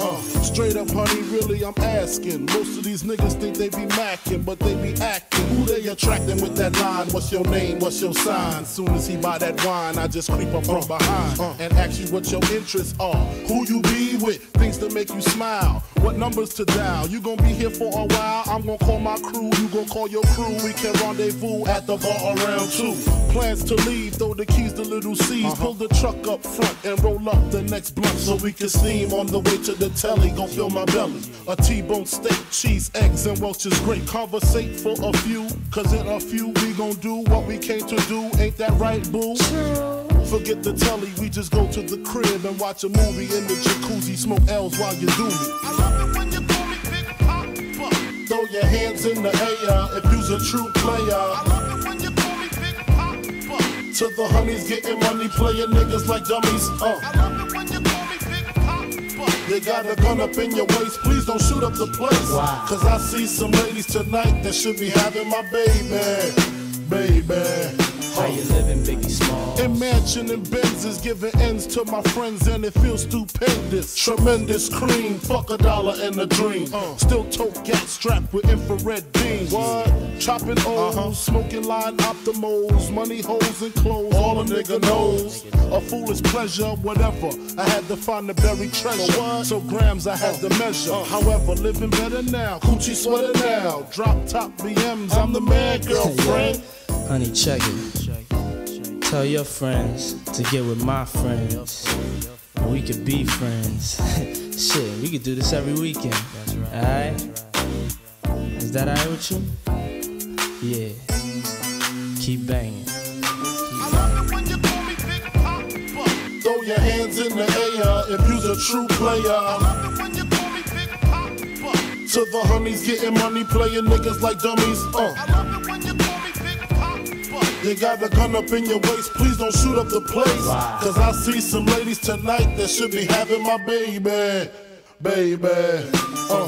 Speaker 1: Uh, straight up, honey, really, I'm asking. Most of these niggas think they be macking, but they be acting. Who they attracting with that line? What's your name? What's your sign? Soon as he buy that wine, I just creep up from behind and ask you what your interests are. Who you be with? Things to make you smile. What numbers to dial? You gonna be here for a while? I'm gonna call my crew. You gonna call your crew. We can rendezvous at the bar around two. Plans to leave, throw the keys to little Cease. Pull the truck up front and roll up the next blunt so we can steam on the way to the telly. Gon' fill my belly. A T-bone steak, cheese, eggs, and Welch's grape. Conversate for a few, cause in a few we gon' do what we came to do. Ain't that right, boo? Forget the telly, we just go to the crib and watch a movie in the jacuzzi. Smoke L's while you do me. Throw your hands in the air if you's a true player. I love it when you call me Big Poppa. To the honeys getting money, playing niggas like dummies. Uh. I love it when you call me Big Poppa. You got a gun up in your waist, please don't shoot up the place.
Speaker 2: Why?
Speaker 1: Cause I see some ladies tonight that should be having my baby. Baby.
Speaker 2: How you living, Biggie Small?
Speaker 1: Imagine and Benzes giving ends to my friends and it feels stupendous. Tremendous cream, fuck a dollar and a dream. Uh. Still tote gas strapped with infrared beams. What? Chopping O's, uh-huh. smoking line Optimos, money holes and clothes. All a nigga knows. A foolish pleasure, whatever. I had to find the buried treasure. So grams I had uh. to measure. Uh. However, living better now. Coogi sweater now. Drop top BMs, I'm the man, girlfriend.
Speaker 2: Honey, check it. Tell your friends to get with my friends. And we could be friends. [laughs] Shit, we could do this every weekend. Alright? Is that alright with you? Yeah. Keep banging.
Speaker 1: Throw your hands in the air if you's a true player. To the honeys getting money, playing niggas like dummies. Uh. You got a gun up in your waist, please don't shoot up the place. Cause I see some ladies tonight that should be having my baby. Baby. Uh.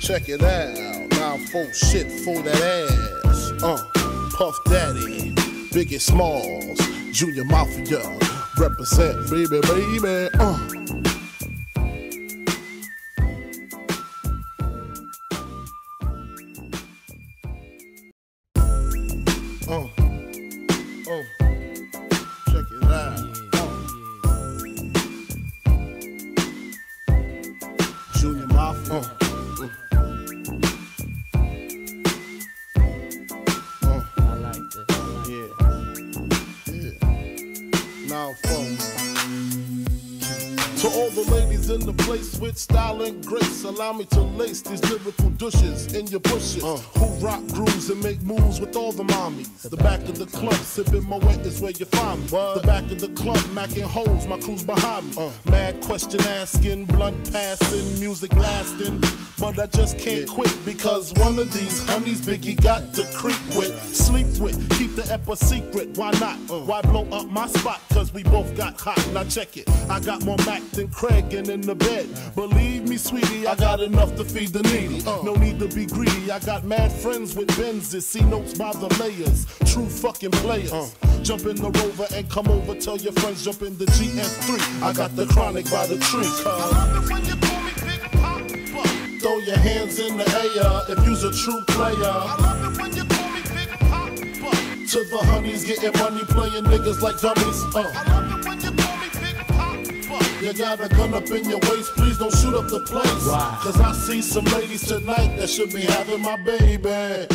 Speaker 1: Check it out. Now full shit for that ass. Uh, Puff Daddy, Biggie Smalls, Junior Mafia, represent baby, baby. Uh. Uh. Uh. With style and grace, allow me to lace these lyrical douches in your bushes. Uh. Who rock grooves and make moves with all the mommies. The back of the club, sipping Moet is where you find me. The back of the club, macking holes, my crew's behind me. Uh. Mad question asking, blunt passing, music lasting. But I just can't quit because one of these honeys Biggie got to creep with, sleep with, keep the ep a secret. Why not? Uh. Why blow up my spot? Cause we both got hot. Now check it. I got more Mac than Craig and in the bed. Believe me, sweetie, I got enough to feed the needy. Uh. No need to be greedy. I got mad friends with Benzes. See notes by the layers. True fucking players. Uh. Jump in the rover and come over. Tell your friends jump in the GS3. I got the chronic by the tree. Cause Throw your hands in the air if you's a true player. To the honeys getting money, playing niggas like dummies. Uh. You got a gun up in your waist, please don't shoot up the place.
Speaker 2: Why?
Speaker 1: Cause I see some ladies tonight that should be having my baby.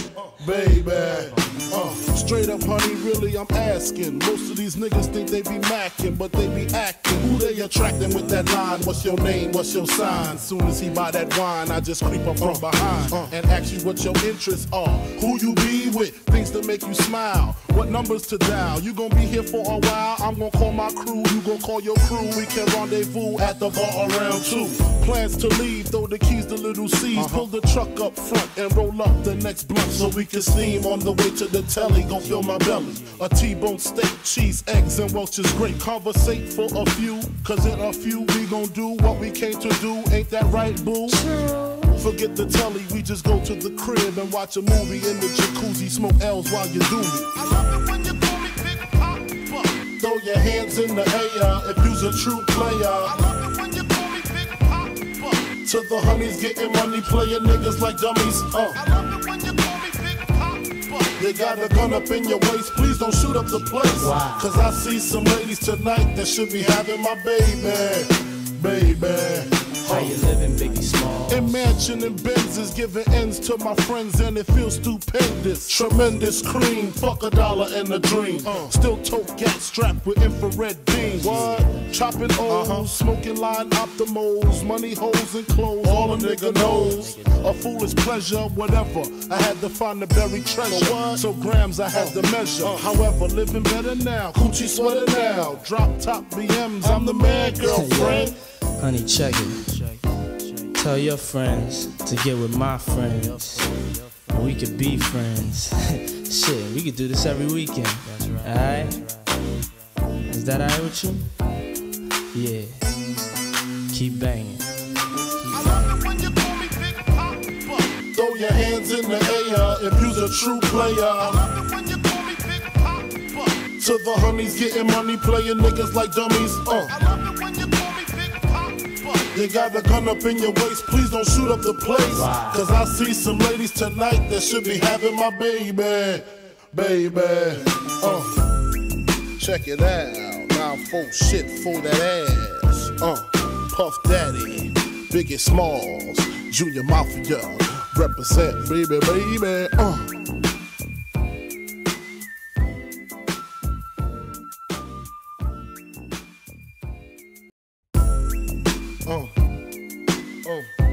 Speaker 1: Baby. Uh, straight up, honey, really, I'm asking. Most of these niggas think they be macking, but they be acting. Who they attracting with that line? What's your name? What's your sign? Soon as he buy that wine, I just creep up from behind and ask you what your interests are. Who you be with? Things to make you smile. What numbers to dial? You gonna be here for a while? I'm gonna call my crew. You gonna call your crew. We can rendezvous at the bar around two. Plans to leave, throw the keys to little Cease. Pull the truck up front and roll up the next blunt so we can steam on the way to the telly. Gon' fill my belly. A T-bone steak, cheese, eggs, and Welch's grape. Conversate for a few, few, cause in a few we gon' do what we came to do. Ain't that right, boo? Forget the telly, we just go to the crib and watch a movie in the jacuzzi, smoke L's while you do me. Your hands in the air if you's a true player. I love it when you call me Big Poppa. To the honeys getting money, playing niggas like dummies. Uh. I love it when you call me Big Poppa. You got a gun up in your waist, please don't shoot up the place.
Speaker 2: Wow.
Speaker 1: Cause I see some ladies tonight that should be having my baby. Baby.
Speaker 2: How you living, Biggie Small?
Speaker 1: In mansion and Benzes, giving ends to my friends, and it feels stupendous. Tremendous cream, fuck a dollar and a dream. Uh. Still tote gas strapped with infrared beams. What? Chopping O's, uh-huh. smoking line Optimos, money holes and clothes, all a nigga knows. A foolish pleasure, whatever. I had to find the buried treasure. So grams I had to uh. measure. Uh. However, living better now. Coogi sweater now. Drop top BMs, I'm the man, girlfriend.
Speaker 2: Honey, check it. Tell your friends to get with my friends. We could be friends. [laughs] Shit, we could do this every weekend. Alright? Is that alright with you? Yeah. Keep banging.
Speaker 1: Throw your hands in the air if you's a true player. To the honeys getting money, playing niggas like dummies. Uh. You got a gun up in your waist, please don't shoot up the place. Cause I see some ladies tonight that should be having my baby. Baby. Uh. Check it out. Now full shit for that ass. Uh. Puff Daddy. Biggie Smalls. Junior Mafia. Represent, baby, baby. Uh. Uh. Uh.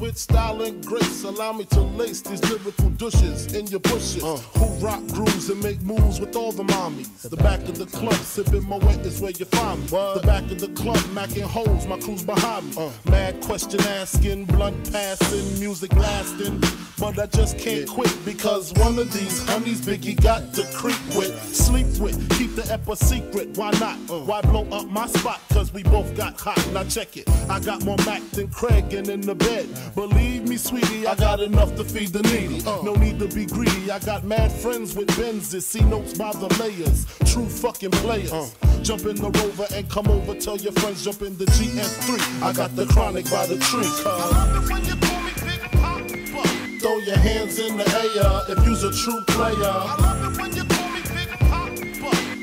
Speaker 1: With style and grace, allow me to lace these lyrical douches in your bushes. Uh. Who rock grooves and make moves with all the mommies. The back of the club, sipping Moet is where you find me. The back of the club, macking holes, my crew's behind me. Uh. Mad question asking, blunt passing, music lasting. But I just can't quit because one of these honeys Biggie got to creep with, sleep with, keep the ep a secret. Why not? Uh. Why blow up my spot? Cause we both got hot. Now check it. I got more Mac than Craig and in the bed. Believe me, sweetie, I got enough to feed the needy. Uh. No need to be greedy. I got mad friends with Benzes. See notes by the layers. True fucking players. Uh. Jump in the rover and come over. Tell your friends jump in the GS3. I got the chronic by the tree. Cuz. Your hands in the air if you's a true player.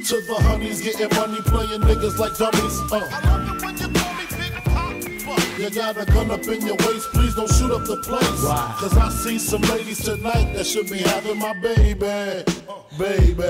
Speaker 1: To the honeys getting money, playing niggas like dummies. Uh. You got a gun up in your waist, please don't shoot up the place.
Speaker 2: Wow.
Speaker 1: Cause I see some ladies tonight that should be having my baby. Uh. Baby.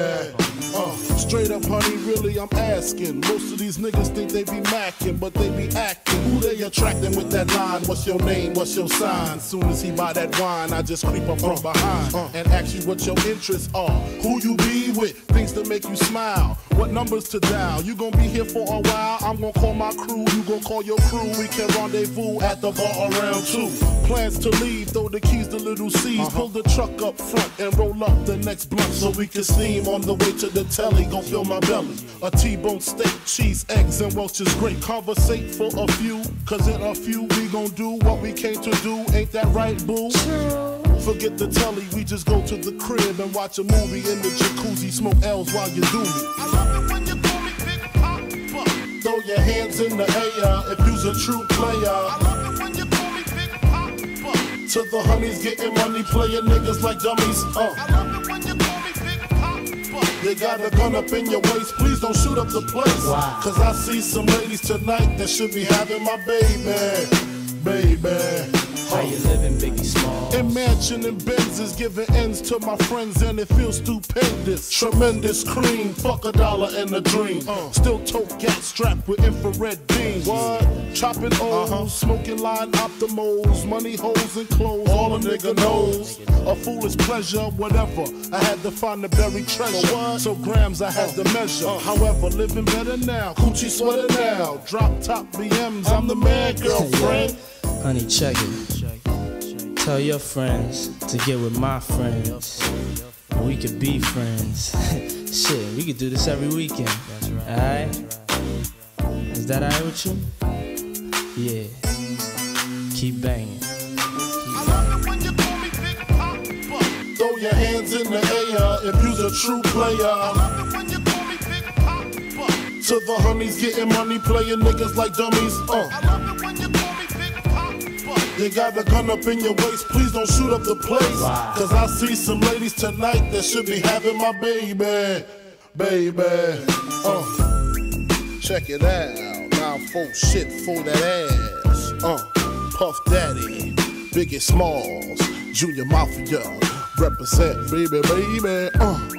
Speaker 1: Uh, straight up, honey, really, I'm asking. Most of these niggas think they be macking, but they be acting. Who they attracting with that line? What's your name? What's your sign? Soon as he buy that wine, I just creep up from uh. behind uh. and ask you what your interests are. Who you be with? Things to make you smile. What numbers to dial? You gonna be here for a while? I'm gonna call my crew. You gonna call your crew. We can rendezvous at the bar around two. Plans to leave, throw the keys to little Cease. Uh-huh. Pull the truck up front and roll up the next blunt so we can steam on the way to the telly. Gon' fill my belly. A T-bone steak, cheese, eggs, and Welch's grape. Conversate for a few, cause in a few we gon' do what we came to do. Ain't that right, boo? Forget the telly, we just go to the crib and watch a movie in the jacuzzi, smoke L's while you do me. Your hands in the air if you's a true player. I love it when you call me Big Poppa. To the honeys getting money, playing niggas like dummies. Uh. I love it when you call me Big Poppa. You got a gun up in your waist, please don't shoot up the place.
Speaker 2: Wow.
Speaker 1: Cause I see some ladies tonight that should be having my baby. Baby.
Speaker 2: How you living, Biggie Small?
Speaker 1: In mansion and Benzes, giving ends to my friends, and it feels stupendous. Tremendous cream, fuck a dollar and a dream. Uh. Still tote gat strapped with infrared beams. What? Chopping O's, uh-huh. smoking line Optimos, money holes and clothes. All a nigga knows. A foolish pleasure, whatever. I had to find the buried treasure. So grams I had to measure. Uh. However, living better now. Coogi sweater now. Drop top BMs, I'm the man, girlfriend.
Speaker 2: Honey, check it. Tell your friends to get with my friends. We could be friends. [laughs] Shit, we could do this every weekend. Alright? Is that alright with you? Yeah. Keep banging.
Speaker 1: Throw your hands in the air if you's a true player. To the honeys getting money, playing niggas like dummies. Uh. You got the gun up in your waist, please don't shoot up the place. Cause I see some ladies tonight that should be having my baby. Baby. Uh. Check it out. Now full shit for that ass. Uh. Puff Daddy. Biggie Smalls. Junior Mafia. Represent, baby, baby. Uh.